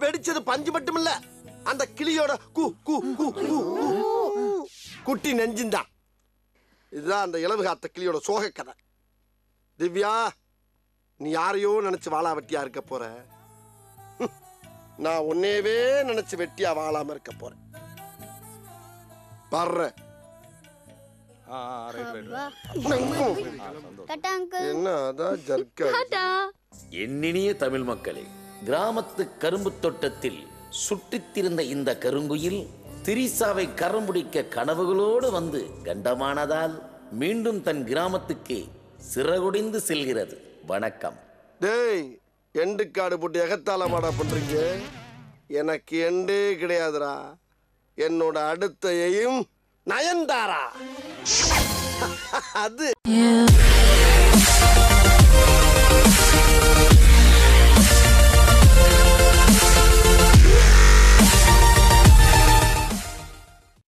வெடிச்சது பஞ்சு மட்டும் இல்ல அந்த கிளியோட கு கு கு கு குட்டி நெஞ்சுந்தான். இதுதான் அந்த இளவு காத்த கிளியோட சோக கதை. திவ்யா நீ யாரையோ நினைச்சு வாழா வெட்டியா இருக்க போற? நான் உன்னையவே நினைச்சு வெட்டியா வாழாம இருக்க போறேன். வர்றேன். என்ன அதான் ஜர்க்கா? எண்ணினிய தமிழ் மக்களே கிராமத்து கரும்பு தோட்டத்தில் சுட்டித்திருந்த இந்த கருங்குயில் திரிசாவை கரம்புடிக்க கனவுகளோடு வந்து கண்டமானதால் மீண்டும் தன் கிராமத்துக்கு சிறகுடிந்து செல்கிறது. வணக்கம். டேய் எண்டு காடு போட்டு எகத்தால மாடா பண்றீங்க? எனக்கு எண்டே கிடையாதுடா. என்னோட அடுத்த எய்ம் நயன்தாரா. Hadi. Yeah.